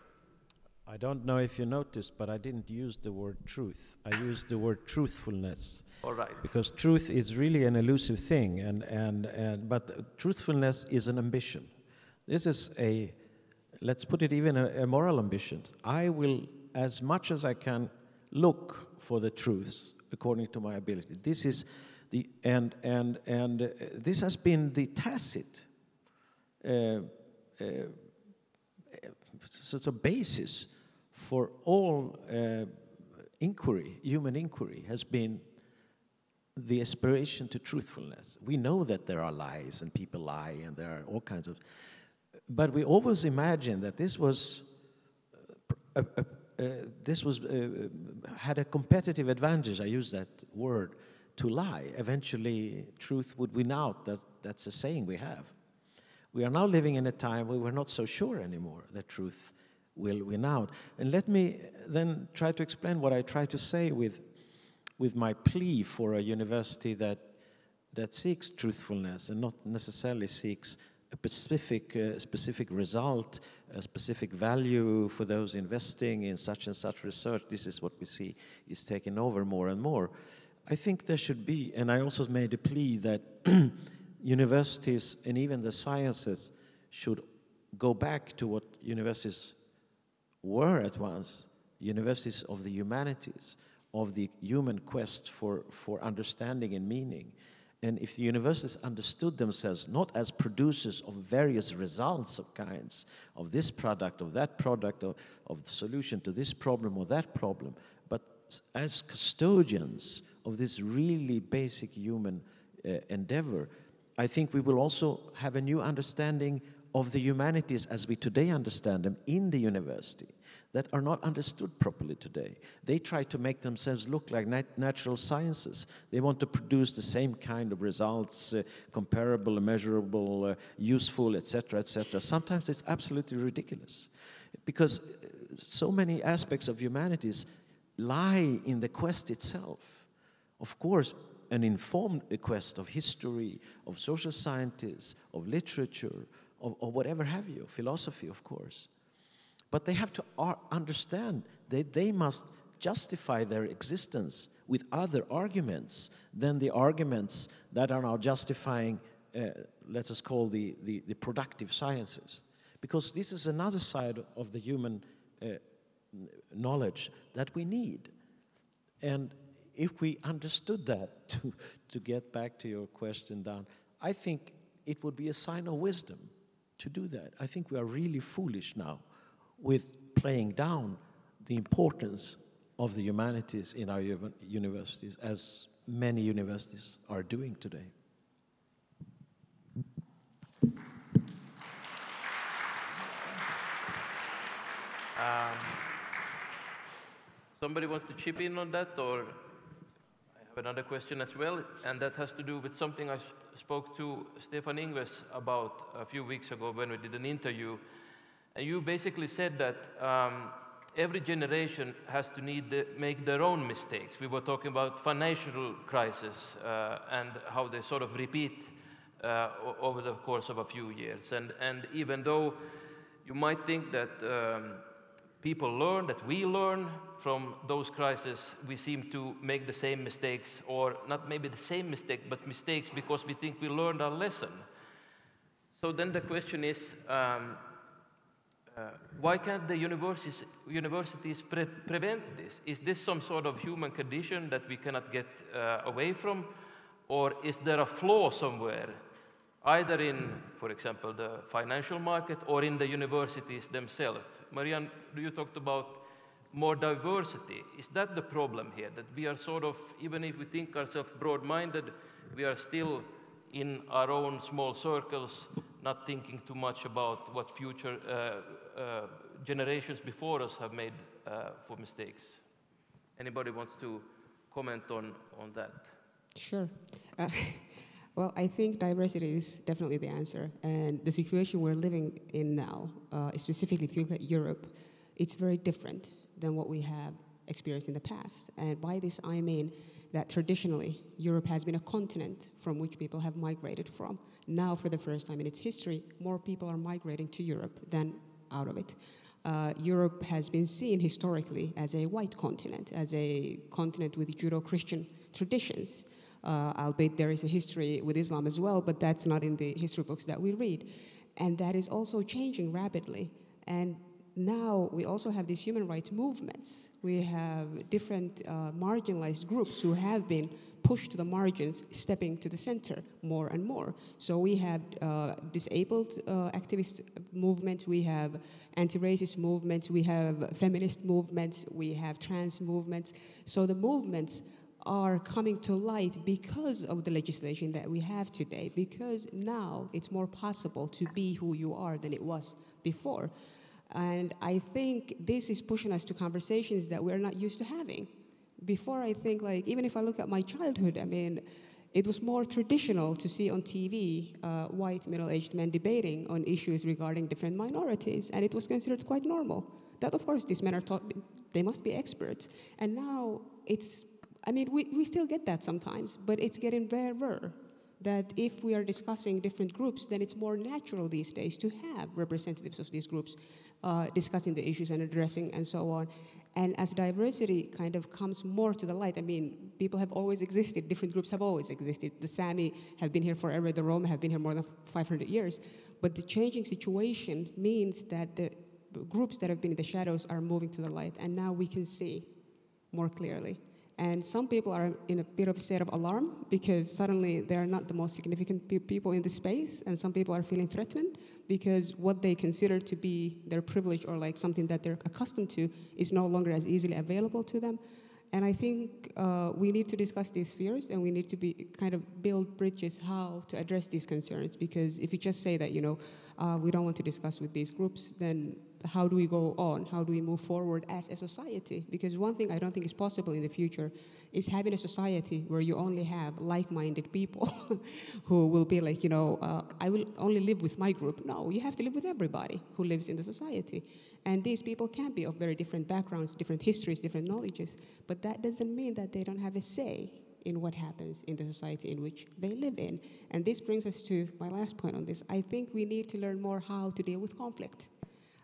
I don't know if you noticed, but I didn't use the word truth. I used the word truthfulness.
All right.
Because truth is really an elusive thing, and, and, and, but truthfulness is an ambition. This is a, let's put it even a, a moral ambition. I will, as much as I can, look for the truth according to my ability. This is the, and, and, and uh, this has been the tacit uh, uh, sort of basis for all uh, inquiry, human inquiry, has been the aspiration to truthfulness. We know that there are lies and people lie and there are all kinds of, but we always imagine that this was, uh, uh, uh, this was uh, had a competitive advantage. I use that word to lie. Eventually, truth would win out. That, that's a saying we have. We are now living in a time where we're not so sure anymore that truth will win out. And let me then try to explain what I try to say with, with my plea for a university that, that seeks truthfulness and not necessarily seeks a specific, uh, specific result, a specific value for those investing in such and such research. This is what we see is taking over more and more. I think there should be, and I also made a plea that universities and even the sciences should go back to what universities were at once universities of the humanities, of the human quest for, for understanding and meaning. And if the universities understood themselves not as producers of various results of kinds, of this product, of that product, of, of the solution to this problem or that problem, but as custodians of this really basic human uh, endeavor, I think we will also have a new understanding of the humanities as we today understand them in the university that are not understood properly today. They try to make themselves look like nat natural sciences. They want to produce the same kind of results, uh, comparable, measurable, uh, useful, etc., etc. Sometimes it's absolutely ridiculous because uh, so many aspects of humanities lie in the quest itself. Of course, an informed quest of history, of social scientists, of literature, of, of whatever have you, philosophy, of course. But they have to understand that they must justify their existence with other arguments than the arguments that are now justifying, uh, let us call the, the, the, productive sciences. Because this is another side of the human uh, knowledge that we need. And if we understood that, to, to get back to your question, Dan, I think it would be a sign of wisdom to do that. I think we are really foolish now with playing down the importance of the humanities in our universities, as many universities are doing today.
Um, somebody wants to chip in on that, or another question as well, and that has to do with something I spoke to Stefan Ingves about a few weeks ago when we did an interview and you basically said that um, every generation has to need the, make their own mistakes. We were talking about financial crisis uh, and how they sort of repeat uh, over the course of a few years. And, and even though you might think that um, people learn, that we learn from those crises, we seem to make the same mistakes, or not maybe the same mistake, but mistakes because we think we learned our lesson. So then the question is, um, uh, why can't the universities, universities pre prevent this? Is this some sort of human condition that we cannot get uh, away from? Or is there a flaw somewhere, either in, for example, the financial market or in the universities themselves? Maryan, you talked about more diversity. Is that the problem here? That we are sort of, even if we think ourselves broad minded, we are still in our own small circles, not thinking too much about what future uh, uh, generations before us have made uh, for mistakes. Anybody wants to comment on, on that?
Sure. Well, I think diversity is definitely the answer. And the situation we're living in now, uh, specifically if you look at Europe, it's very different than what we have experienced in the past. And by this, I mean that traditionally Europe has been a continent from which people have migrated from. Now, for the first time in its history, more people are migrating to Europe than out of it. Uh, Europe has been seen historically as a white continent, as a continent with Judeo Christian traditions. Uh, albeit there is a history with Islam as well, but that's not in the history books that we read. And that is also changing rapidly. And now we also have these human rights movements. We have different uh, marginalized groups who have been pushed to the margins, stepping to the center more and more. So we have uh, disabled uh, activist movements, we have anti-racist movements, we have feminist movements, we have trans movements. So the movements are coming to light because of the legislation that we have today, because now it's more possible to be who you are than it was before. And I think this is pushing us to conversations that we're not used to having. Before, I think, like, even if I look at my childhood, I mean, it was more traditional to see on TV uh, white middle aged men debating on issues regarding different minorities, and it was considered quite normal. That, of course, these men are taught, they must be experts. And now it's, I mean, we, we still get that sometimes, but it's getting rarer that if we are discussing different groups, then it's more natural these days to have representatives of these groups uh, discussing the issues and addressing and so on. And as diversity kind of comes more to the light, I mean, people have always existed, different groups have always existed. The Sami have been here forever, the Roma have been here more than 500 years. But the changing situation means that the groups that have been in the shadows are moving to the light, and now we can see more clearly. And some people are in a bit of a state of alarm because suddenly they are not the most significant pe people in the space, and some people are feeling threatened because what they consider to be their privilege or like something that they're accustomed to is no longer as easily available to them. And I think uh, we need to discuss these fears and we need to be kind of build bridges how to address these concerns. Because if you just say that, you know, uh, we don't want to discuss with these groups, then how do we go on? How do we move forward as a society? Because one thing I don't think is possible in the future is having a society where you only have like-minded people who will be like, you know, uh, I will only live with my group. No, you have to live with everybody who lives in the society. And these people can be of very different backgrounds, different histories, different knowledges, but that doesn't mean that they don't have a say in what happens in the society in which they live in. And this brings us to my last point on this. I think we need to learn more how to deal with conflict.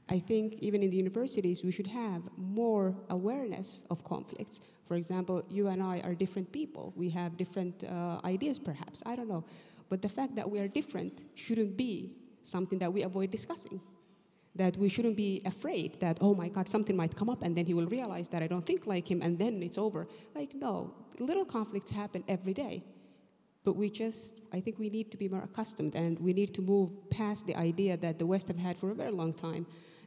I think even in the universities, we should have more awareness of conflicts. For example, you and I are different people. We have different uh, ideas, perhaps. I don't know. But the fact that we are different shouldn't be something that we avoid discussing. That we shouldn't be afraid that, oh my God, something might come up and then he will realize that I don't think like him and then it's over. Like, no, little conflicts happen every day. But we just, I think we need to be more accustomed and we need to move past the idea that the West have had for a very long time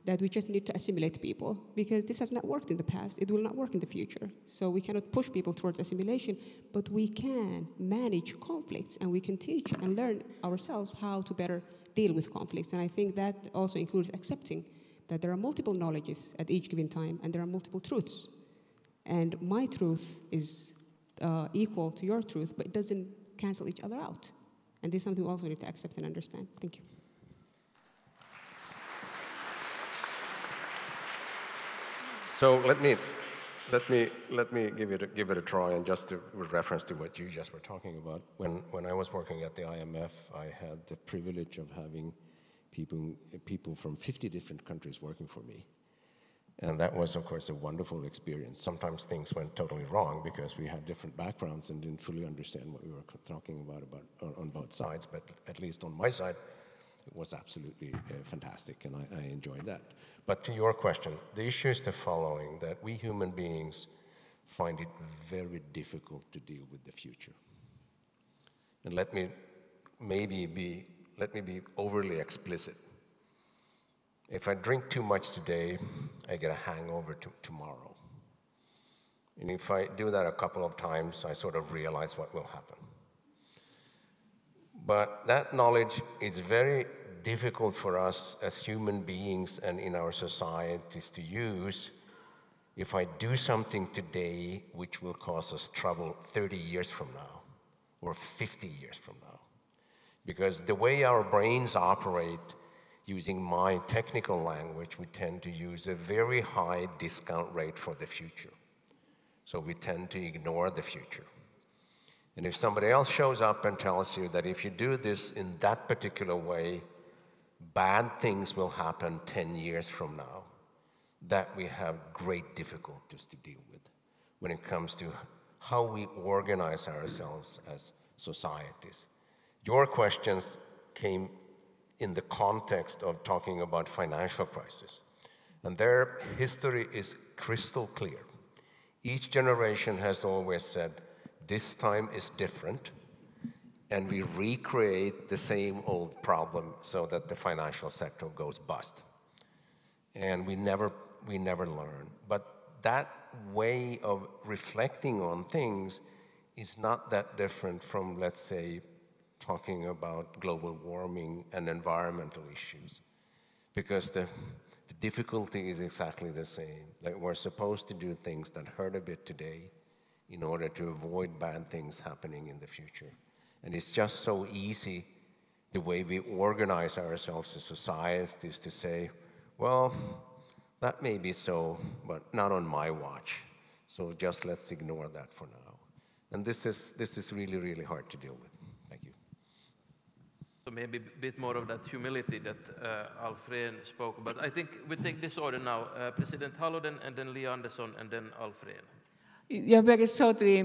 that we just need to assimilate people because this has not worked in the past. It will not work in the future. So we cannot push people towards assimilation, but we can manage conflicts and we can teach and learn ourselves how to better deal with conflicts. And I think that also includes accepting that there are multiple knowledges at each given time and there are multiple truths. And my truth is uh, equal to your truth, but it doesn't cancel each other out. And this is something we also need to accept and understand. Thank you.
So let me, let me, let me give, it a, give it a try, and just to, with reference to what you just were talking about. When, when I was working at the IMF, I had the privilege of having people, people from 50 different countries working for me. And that was, of course, a wonderful experience. Sometimes things went totally wrong because we had different backgrounds and didn't fully understand what we were talking about, about on, on both sides. But at least on my side, was absolutely uh, fantastic, and I, I, enjoyed that. But to your question, the issue is the following that we human beings find it very difficult to deal with the future. And let me maybe be, let me be overly explicit. If I drink too much today, I get a hangover to tomorrow. And if I do that a couple of times, I sort of realize what will happen. But that knowledge is very difficult for us as human beings and in our societies to use if I do something today which will cause us trouble 30 years from now or 50 years from now. Because the way our brains operate, using my technical language, we tend to use a very high discount rate for the future. So we tend to ignore the future. And if somebody else shows up and tells you that if you do this in that particular way, bad things will happen 10 years from now, that we have great difficulties to deal with when it comes to how we organize ourselves as societies. Your questions came in the context of talking about financial crisis. And their history is crystal clear. Each generation has always said, this time is different, and we recreate the same old problem so that the financial sector goes bust. And we never, we never learn. But that way of reflecting on things is not that different from, let's say, talking about global warming and environmental issues. Because the, the difficulty is exactly the same. That we're supposed to do things that hurt a bit today in order to avoid bad things happening in the future. And it's just so easy the way we organize ourselves as societies to say, well, that may be so, but not on my watch. So just let's ignore that for now. And this is, this is really, really hard to deal with. Thank you.
So maybe a bit more of that humility that uh, Alf Rehn spoke about. I think we take this order now. Uh, President Halonen and then Li Andersson and then Alf Rehn.
Yeah, very shortly,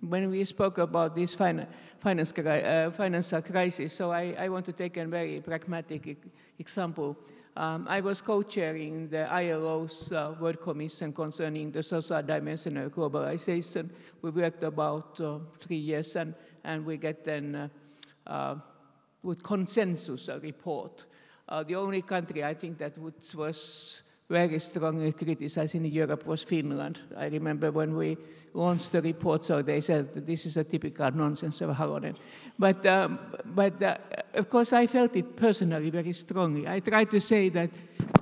when we spoke about this fin finance, uh, financial crisis, so I, I, want to take a very pragmatic example. Um, I was co-chairing the ILO's uh, World Commission concerning the social dimension of globalization. We worked about uh, three years, and, and we get then uh, uh with consensus a report. Uh, the only country I think that was very strongly criticized in Europe was Finland. I remember when we launched the report, so they said this is a typical nonsense of Halonen. But, um, but uh, of course, I felt it personally very strongly. I tried to say that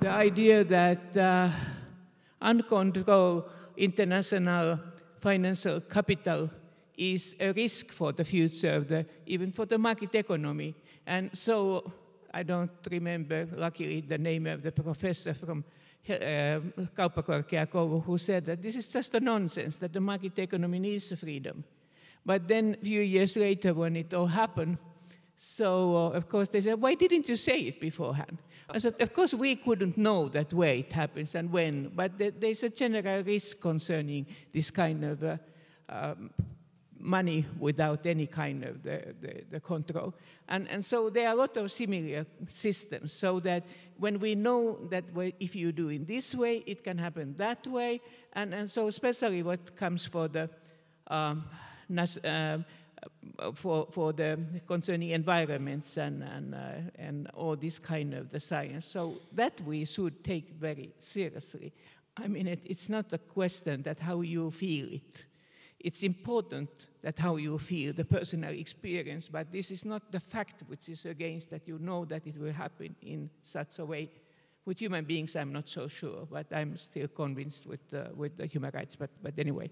the idea that uh, uncontrolled international financial capital is a risk for the future of the, even for the market economy. And so I don't remember, luckily, the name of the professor from uh, Kauppakorkeakoulu who said that this is just a nonsense, that the market economy needs freedom. But then a few years later, when it all happened, so uh, of course they said, why didn't you say it beforehand? I said, of course we couldn't know that way it happens and when, but there's a general risk concerning this kind of uh, um, money without any kind of the, the, the, control. And, and so there are a lot of similar systems, so that when we know that if you do in this way, it can happen that way, and, and so especially what comes for the um, uh, for, for the concerning environments and, and, uh, and all this kind of the science. So that we should take very seriously. I mean, it, it's not a question that how you feel it it's important that how you feel, the personal experience, but this is not the fact which is against that you know that it will happen in such a way. With human beings, I'm not so sure, but I'm still convinced with, uh, with the human rights. But, but anyway,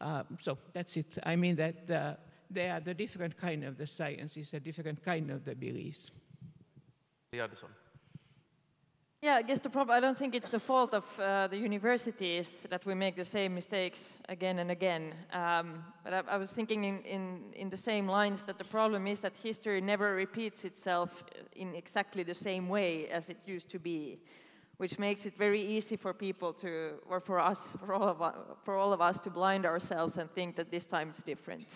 uh, so that's it. I mean that uh, they are the different kind of the sciences, a different kind of the beliefs.
The Addison.
Yeah, I guess the problem, I don't think it's the fault of uh, the universities that we make the same mistakes again and again. Um, but I, I, was thinking in, in, in the same lines that the problem is that history never repeats itself in exactly the same way as it used to be, which makes it very easy for people to, or for us, for all of, us, for all of us to blind ourselves and think that this time it's different.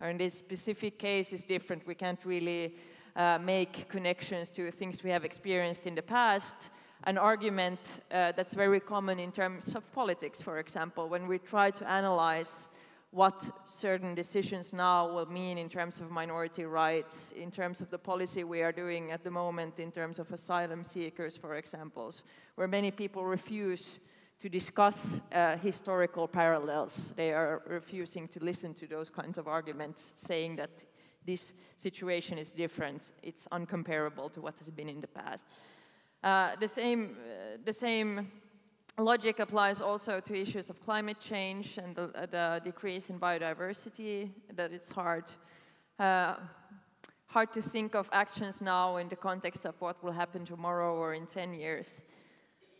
Or in this specific case is different. We can't really uh, make connections to things we have experienced in the past an argument uh, that's very common in terms of politics, for example, when we try to analyze what certain decisions now will mean in terms of minority rights, in terms of the policy we are doing at the moment, in terms of asylum seekers, for example, where many people refuse to discuss uh, historical parallels. They are refusing to listen to those kinds of arguments, saying that this situation is different, it's uncomparable to what has been in the past. Uh, the, same, uh, the same logic applies also to issues of climate change and the, uh, the decrease in biodiversity, that it's hard, uh, hard to think of actions now in the context of what will happen tomorrow or in 10 years.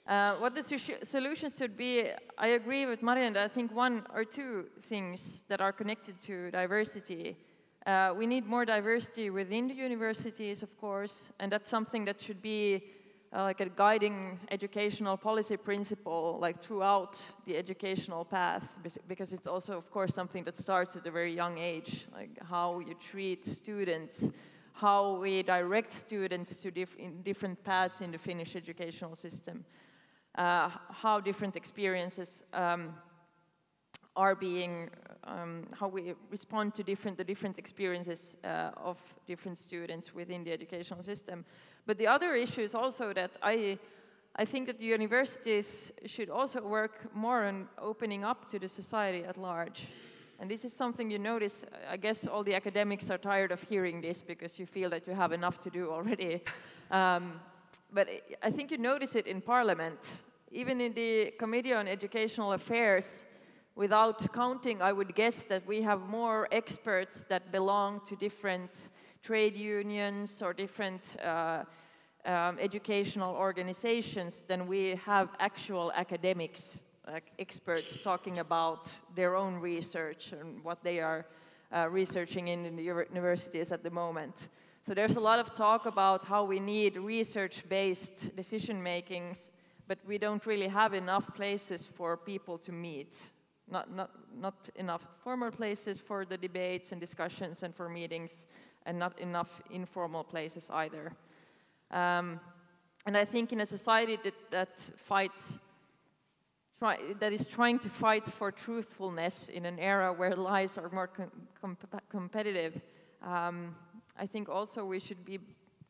Uh, what the solutions should be, I agree with Maryan, I think one or two things that are connected to diversity. Uh, we need more diversity within the universities, of course, and that's something that should be uh, like a guiding educational policy principle like throughout the educational path because it's also of course something that starts at a very young age like how you treat students how we direct students to in different paths in the Finnish educational system. Uh, how different experiences um, are being um, how we respond to different the different experiences uh, of different students within the educational system but the other issue is also that I, I think that the universities should also work more on opening up to the society at large. And this is something you notice, I guess all the academics are tired of hearing this because you feel that you have enough to do already. Um, but I think you notice it in Parliament. Even in the Committee on Educational Affairs, without counting, I would guess that we have more experts that belong to different trade unions or different uh, um, educational organizations than we have actual academics, like experts talking about their own research and what they are uh, researching in, the universities at the moment. So there's a lot of talk about how we need research-based decision makings, but we don't really have enough places for people to meet. Not, not, not enough formal places for the debates and discussions and for meetings, and not enough informal places either. Um, and I think in a society that, that fights, try, that is trying to fight for truthfulness in an era where lies are more com com competitive, um, I think also we should be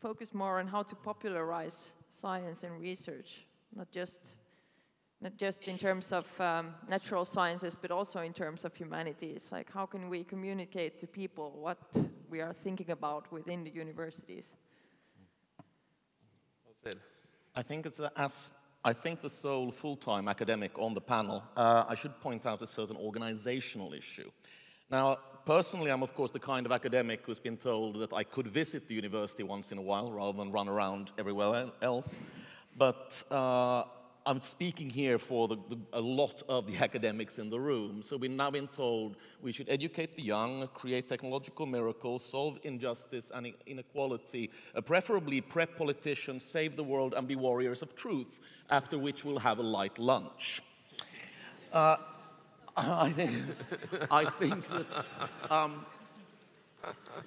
focused more on how to popularize science and research, not just not just in terms of um, natural sciences, but also in terms of humanities. Like, how can we communicate to people what we are thinking about within the universities?
I think it's as I think the sole full-time academic on the panel, uh, I should point out a certain organizational issue. Now, personally, I'm of course the kind of academic who's been told that I could visit the university once in a while rather than run around everywhere else. But uh, I'm speaking here for the, the, a lot of the academics in the room. So we've now been told we should educate the young, create technological miracles, solve injustice and inequality, uh, preferably prep politicians, save the world, and be warriors of truth, after which we'll have a light lunch. Uh, I, think, I think that um,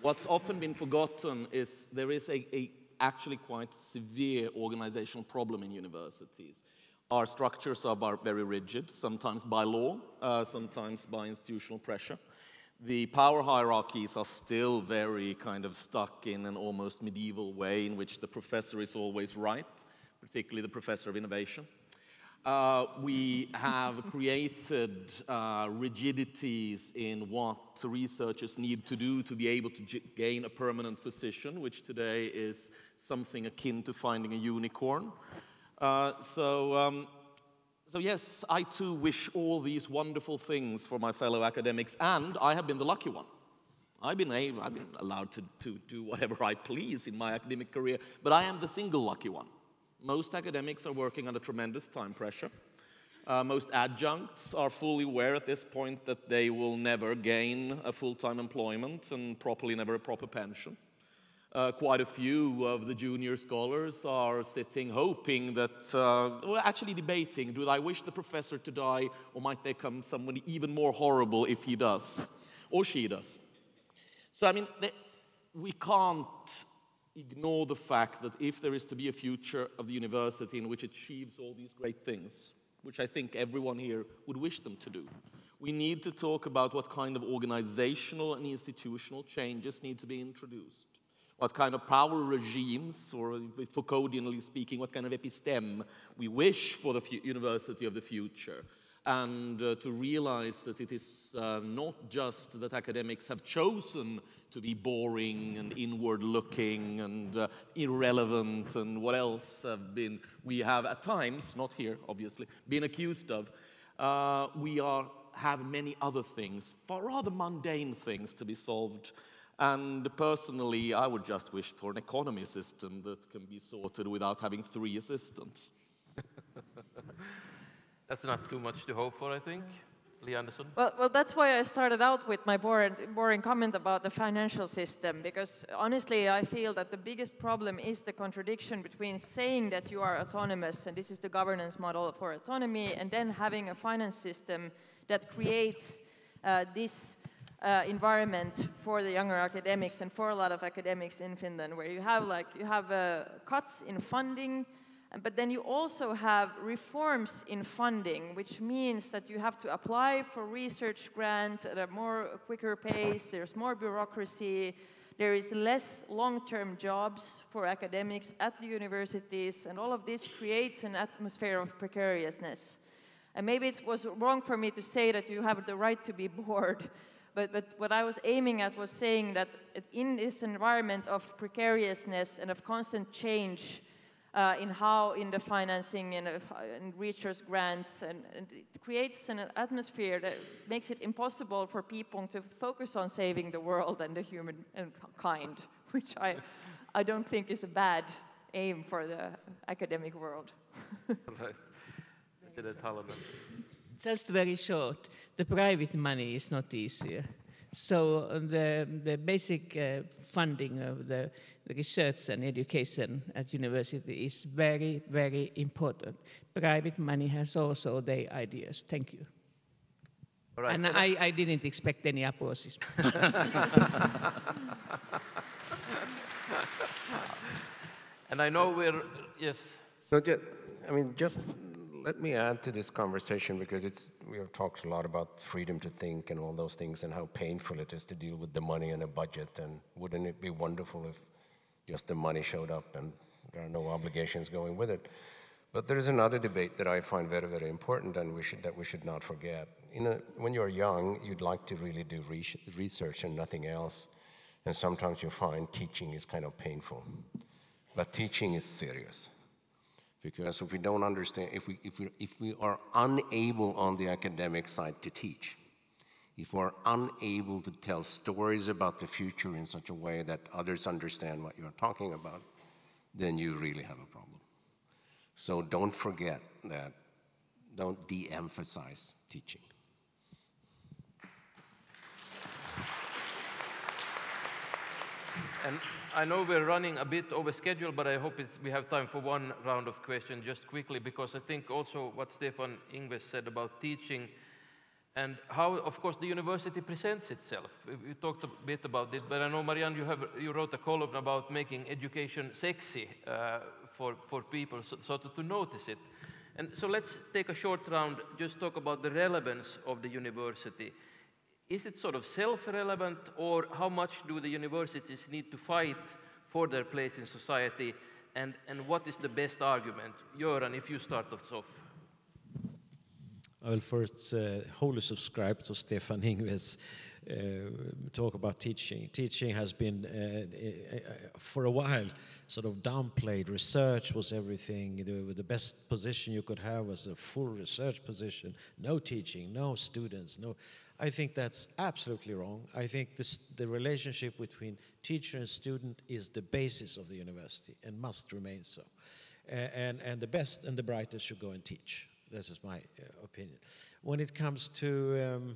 what's often been forgotten is there is a, a actually quite severe organizational problem in universities. Our structures are very rigid, sometimes by law, uh, sometimes by institutional pressure. The power hierarchies are still very kind of stuck in an almost medieval way in which the professor is always right, particularly the professor of innovation. Uh, we have created uh, rigidities in what researchers need to do to be able to gain a permanent position, which today is something akin to finding a unicorn. Uh, so, um, so yes, I too wish all these wonderful things for my fellow academics, and I have been the lucky one. I've been, able, I've been allowed to, to do whatever I please in my academic career, but I am the single lucky one. Most academics are working under tremendous time pressure. Uh, most adjuncts are fully aware at this point that they will never gain a full-time employment and properly never a proper pension. Uh, quite a few of the junior scholars are sitting hoping that, uh, well, actually debating, do I wish the professor to die or might there come someone even more horrible if he does or she does? So, I mean, we can't ignore the fact that if there is to be a future of the university in which it achieves all these great things, which I think everyone here would wish them to do, we need to talk about what kind of organizational and institutional changes need to be introduced what kind of power regimes, or Foucauldianly speaking, what kind of episteme we wish for the university of the future. And uh, to realize that it is uh, not just that academics have chosen to be boring and inward looking and uh, irrelevant and what else have been, we have at times, not here obviously, been accused of. Uh, we are, have many other things, far rather mundane things to be solved and personally, I would just wish for an economy system that can be sorted without having three assistants.
that's not too much to hope for, I think. Li Andersson?
Well, well, that's why I started out with my boring, boring comment about the financial system, because honestly, I feel that the biggest problem is the contradiction between saying that you are autonomous, and this is the governance model for autonomy, and then having a finance system that creates uh, this uh, environment for the younger academics and for a lot of academics in Finland, where you have like you have uh, cuts in funding, but then you also have reforms in funding, which means that you have to apply for research grants at a more quicker pace. There's more bureaucracy. There is less long-term jobs for academics at the universities, and all of this creates an atmosphere of precariousness. And maybe it was wrong for me to say that you have the right to be bored, but, but what I was aiming at was saying that in this environment of precariousness and of constant change uh, in how in the financing and, uh, and research grants, and, and, it creates an atmosphere that makes it impossible for people to focus on saving the world and the human kind, which I, I don't think is a bad aim for the academic world.
Just very short, the private money is not easier. So uh, the, the basic uh, funding of the, the research and education at university is very, very important. Private money has also their ideas. Thank you.
All right.
And I, I didn't expect any applause.
and I know we're, yes.
No, ju- I mean, just let me add to this conversation because it's, we have talked a lot about freedom to think and all those things and how painful it is to deal with the money and a budget. And wouldn't it be wonderful if just the money showed up and there are no obligations going with it? But there is another debate that I find very, very important and we should, that we should not forget. A, when you're young, you'd like to really do re- research and nothing else. And sometimes you find teaching is kind of painful. But teaching is serious. Because if we don't understand, if we, if we, if we are unable on the academic side to teach, if we're unable to tell stories about the future in such a way that others understand what you're talking about, then you really have a problem. So don't forget that, don't de emphasize teaching.
And I know we're running a bit over schedule, but I hope we have time for one round of questions just quickly, because I think also what Stefan Ingves said about teaching and how, of course, the university presents itself. We talked a bit about it, but I know, Maryan, you, have, you wrote a column about making education sexy uh, for, for people, so, so to, to notice it. And so let's take a short round, just talk about the relevance of the university. Is it sort of self-relevant, or how much do the universities need to fight for their place in society, and, and what is the best argument? Göran, if you start us off.
I will first uh, wholly subscribe to Stefan Ingves' uh, talk about teaching. Teaching has been, uh, uh, for a while, sort of downplayed. Research was everything. The, best position you could have was a full research position. No teaching, no students, no. I think that's absolutely wrong. I think this, the relationship between teacher and student is the basis of the university and must remain so. and, and the best and the brightest should go and teach. This is my uh, opinion. When it comes to um,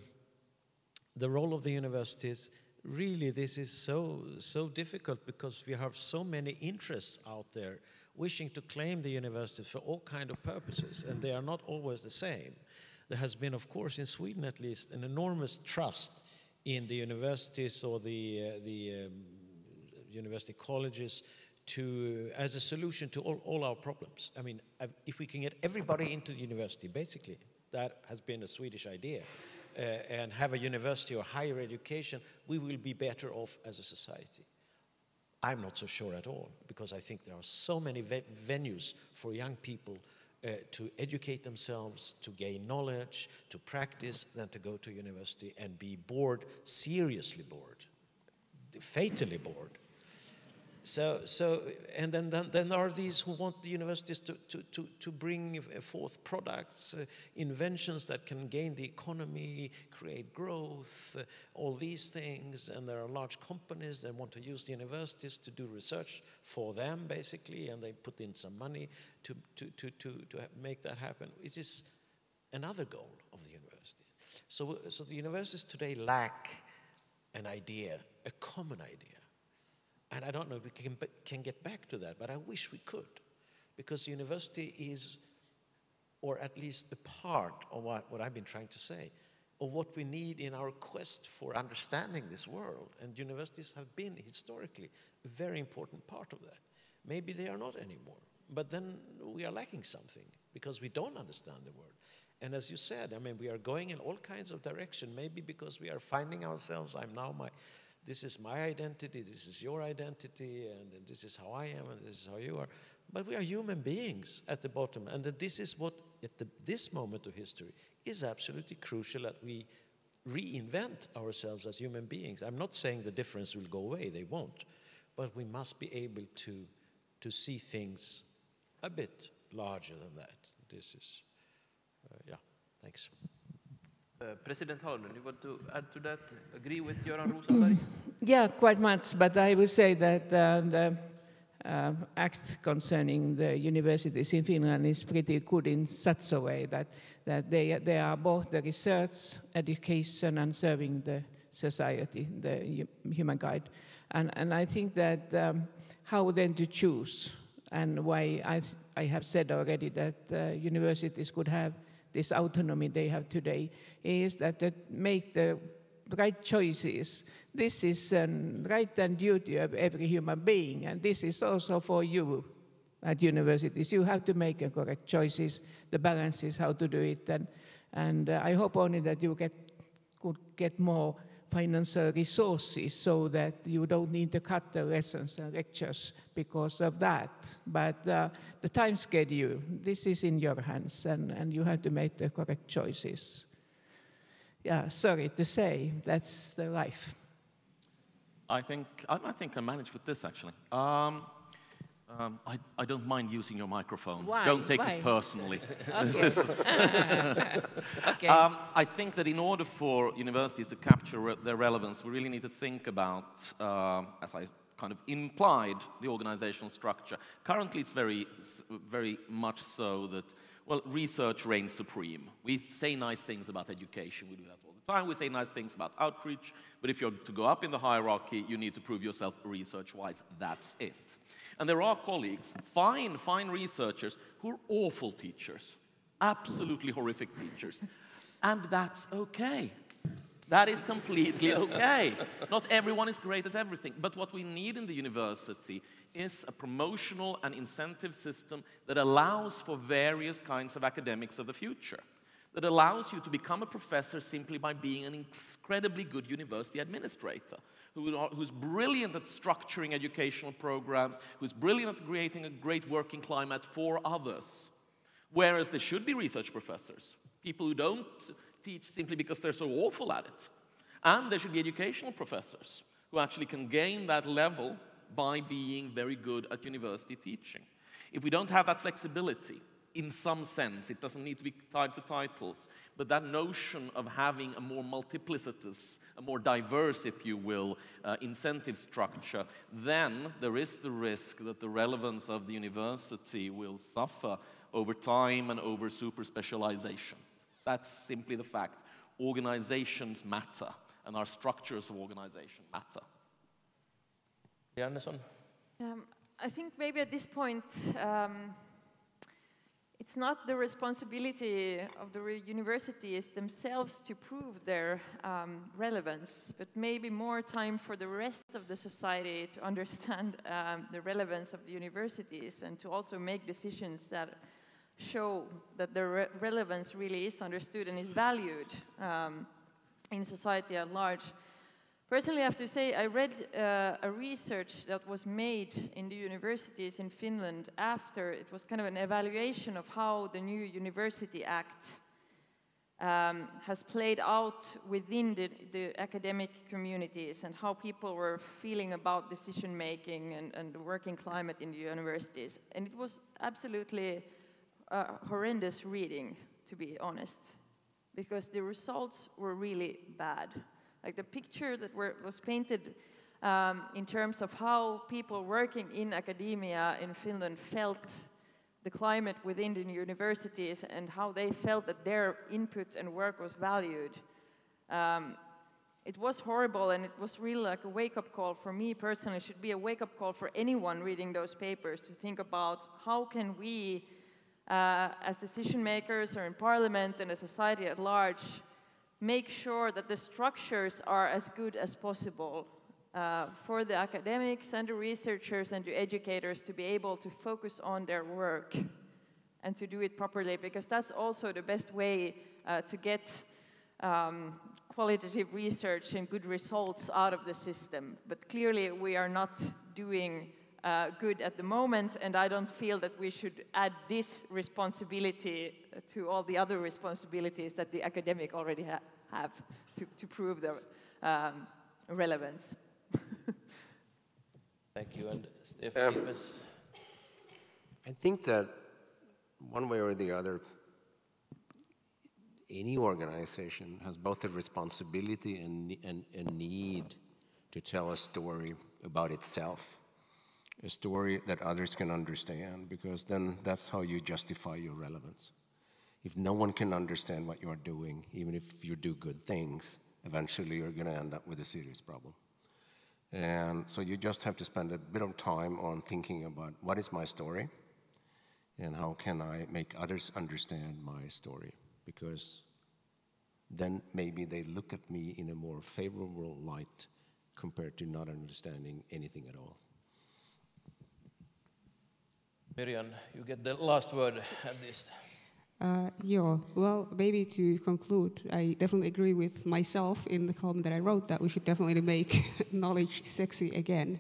the role of the universities, really this is so so difficult because we have so many interests out there wishing to claim the universities for all kind of purposes, and they are not always the same. There has been, of course, in Sweden at least, an enormous trust in the universities or the uh, the um, university colleges to, as a solution to all, all our problems. I mean, if we can get everybody into the university, basically, that has been a Swedish idea, uh, and have a university or higher education, we will be better off as a society. I'm not so sure at all, because I think there are so many ve venues for young people uh, to educate themselves, to gain knowledge, to practice, than to go to university and be bored, seriously bored, fatally bored so, so and then, then, then are these who want the universities to, to, to, to bring forth products, uh, inventions that can gain the economy, create growth, uh, all these things. And there are large companies that want to use the universities to do research for them, basically, and they put in some money to, to, to, to, to make that happen. It is another goal of the university. So, so the universities today lack an idea, a common idea and I don't know if we can, can get back to that, but I wish we could. Because university is, or at least a part of what, what I've been trying to say, of what we need in our quest for understanding this world. And universities have been historically a very important part of that. Maybe they are not anymore. But then we are lacking something because we don't understand the world. And as you said, I mean, we are going in all kinds of direction, maybe because we are finding ourselves. I'm now my this is my identity, this is your identity, and, and this is how I am, and this is how you are. But we are human beings at the bottom, and that this is what, at the, this moment of history, is absolutely crucial that we reinvent ourselves as human beings. I'm not saying the difference will go away, they won't, but we must be able to, to see things a bit larger than that. This is, uh, yeah, thanks.
Uh, President Halonen, you want to add to that? Agree with Göran Rosenberg?
Yeah, quite much, but I would say that uh, the uh, act concerning the universities in Finland is pretty good in such a way that, that they, they are both the research, education, and serving the
society, the humankind. And, and I think that um, how then to choose, and why I, I have said already that uh, universities could have this autonomy they have today, is that they make the right choices. This is a right and duty of every human being, and this is also for you at universities. You have to make the correct choices, the balances, how to do it, and, and uh, I hope only that you get, could get more financial resources so that you don't need to cut the lessons and lectures because of that. But uh, the time schedule, this is in your hands, and, and you have to make the correct choices. Yeah, sorry to say, that's the life.
I think I, I think I managed with this actually. Um, um, I, I, don't mind using your microphone.
Why?
Don't take
Why?
this personally.
okay.
Um, I think that in order for universities to capture re their relevance, we really need to think about, uh, as I kind of implied, the organizational structure. Currently, it's very, very much so that, well, research reigns supreme. We say nice things about education. We do that all the time. We say nice things about outreach. But if you're to go up in the hierarchy, you need to prove yourself research-wise. That's it. And there are colleagues, fine, fine researchers, who are awful teachers, absolutely horrific teachers. And that's okay. That is completely okay. Not everyone is great at everything. But what we need in the university is a promotional and incentive system that allows for various kinds of academics of the future. That allows you to become a professor simply by being an incredibly good university administrator who's brilliant at structuring educational programs, who's brilliant at creating a great working climate for others. Whereas there should be research professors, people who don't teach simply because they're so awful at it. And there should be educational professors who actually can gain that level by being very good at university teaching. If we don't have that flexibility, in some sense. It doesn't need to be tied to titles. But that notion of having a more multiplicitous, a more diverse, if you will, uh, incentive structure, then there is the risk that the relevance of the university will suffer over time and over super specialization. That's simply the fact. Organizations matter, and our structures of organization matter.
Andersson?
Um, I think maybe at this point, um, it's not the responsibility of the universities themselves to prove their um, relevance, but maybe more time for the rest of the society to understand um, the relevance of the universities and to also make decisions that show that their re relevance really is understood and is valued um, in society at large. Personally, I have to say, I read uh, a research that was made in the universities in Finland after it was kind of an evaluation of how the new University Act um, has played out within the, the, academic communities and how people were feeling about decision making and, and, the working climate in the universities. And it was absolutely uh, horrendous reading, to be honest, because the results were really bad. Like the picture that were, was painted um, in terms of how people working in academia in Finland felt the climate within the universities and how they felt that their input and work was valued. Um, it was horrible and it was really like a wake-up call for me personally. It should be a wake-up call for anyone reading those papers to think about how can we, uh, as decision makers or in parliament and a society at large, make sure that the structures are as good as possible uh, for the academics and the researchers and the educators to be able to focus on their work and to do it properly because that's also the best way uh, to get um, qualitative research and good results out of the system. But clearly we are not doing uh, good at the moment, and I don't feel that we should add this responsibility to all the other responsibilities that the academic already ha have to, to prove their um, relevance.
Thank you. And Stefan, um,
I think that one way or the other, any organization has both a responsibility and, and a need to tell a story about itself a story that others can understand, because then that's how you justify your relevance. If no one can understand what you're doing, even if you do good things, eventually you're going to end up with a serious problem. And so you just have to spend a bit of time on thinking about what is my story and how can I make others understand my story? Because then maybe they look at me in a more favorable light compared to not understanding anything at all.
Maryan, you get the last word at this.
Uh, yeah, well, maybe to conclude, I definitely agree with myself in the column that I wrote that we should definitely make knowledge sexy again.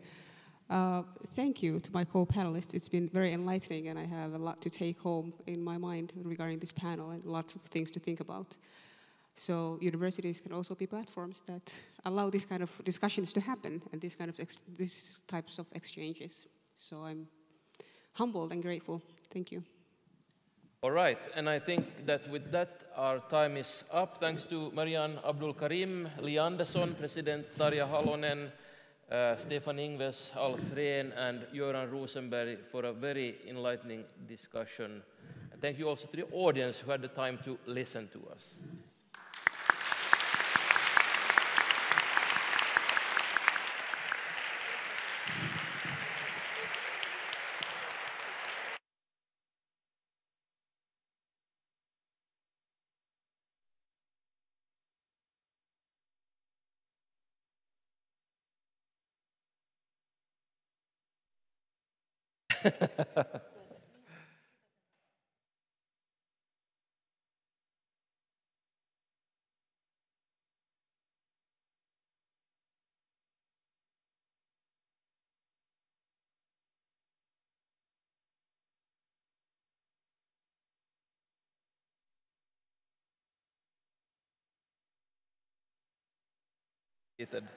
Uh, thank you to my co-panelists. It's been very enlightening, and I have a lot to take home in my mind regarding this panel and lots of things to think about. So universities can also be platforms that allow these kind of discussions to happen and these kind of these types of exchanges. So I'm humbled and grateful. Thank you.
All right, and I think that with that, our time is up. Thanks to Maryan Abdulkarim, Li Andersson, President Tarja Halonen, uh, Stefan Ingves, Alf Rehn, and Göran Rosenberg for a very enlightening discussion. And thank you also to the audience who had the time to listen to us. Seated.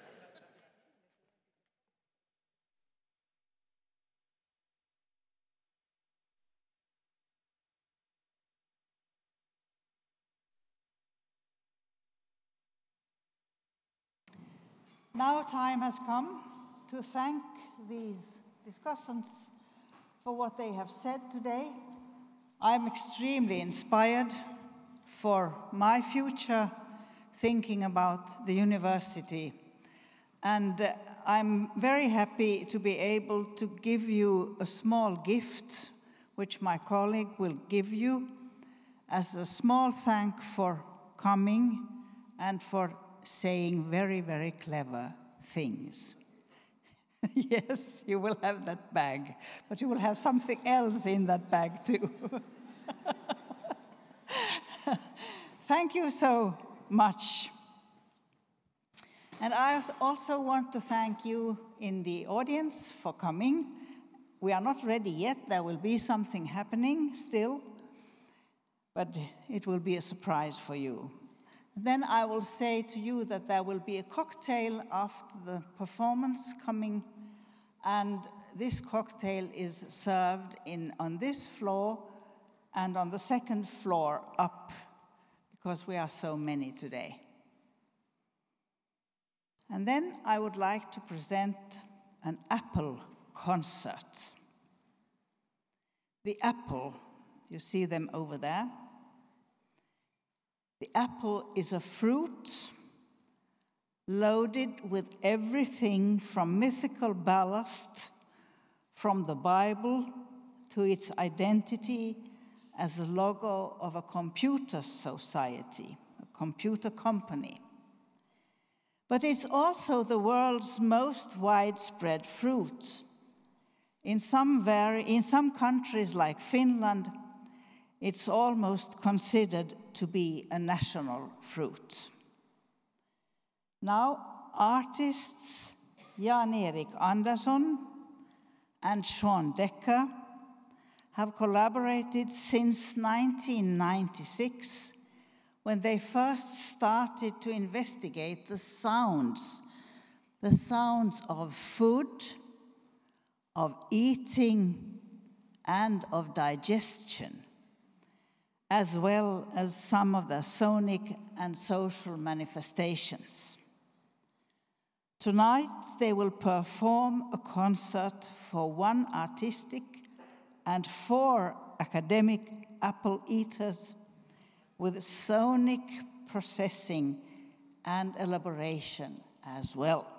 Now time has come to thank these discussants for what they have said today. I'm extremely inspired for my future thinking about the university. And uh, I'm very happy to be able to give you a small gift, which my colleague will give you as a small thank for coming and for saying very, very clever things. yes, you will have that bag, but you will have something else in that bag too. Thank you so much. And I also want to thank you in the audience for coming. We are not ready yet, there will be something happening still, but it will be a surprise for you. Then I will say to you that there will be a cocktail after the performance coming, and this cocktail is served in, on this floor and on the second floor up, because we are so many today. And then I would like to present an Apple concert. The Apple, you see them over there. The apple is a fruit loaded with everything from mythical ballast from the Bible to its identity as a logo of a computer society, a computer company. But it's also the world's most widespread fruit. In some, in some countries like Finland, it's almost considered to be a national fruit. Now, artists Jan-Erik Andersson and Shawn Decker have collaborated since 1996 when they first started to investigate the sounds, the sounds of food, of eating, and of digestion as well as some of the sonic and social manifestations. Tonight, they will perform a concert for one artistic and four academic apple eaters with sonic processing and elaboration as well.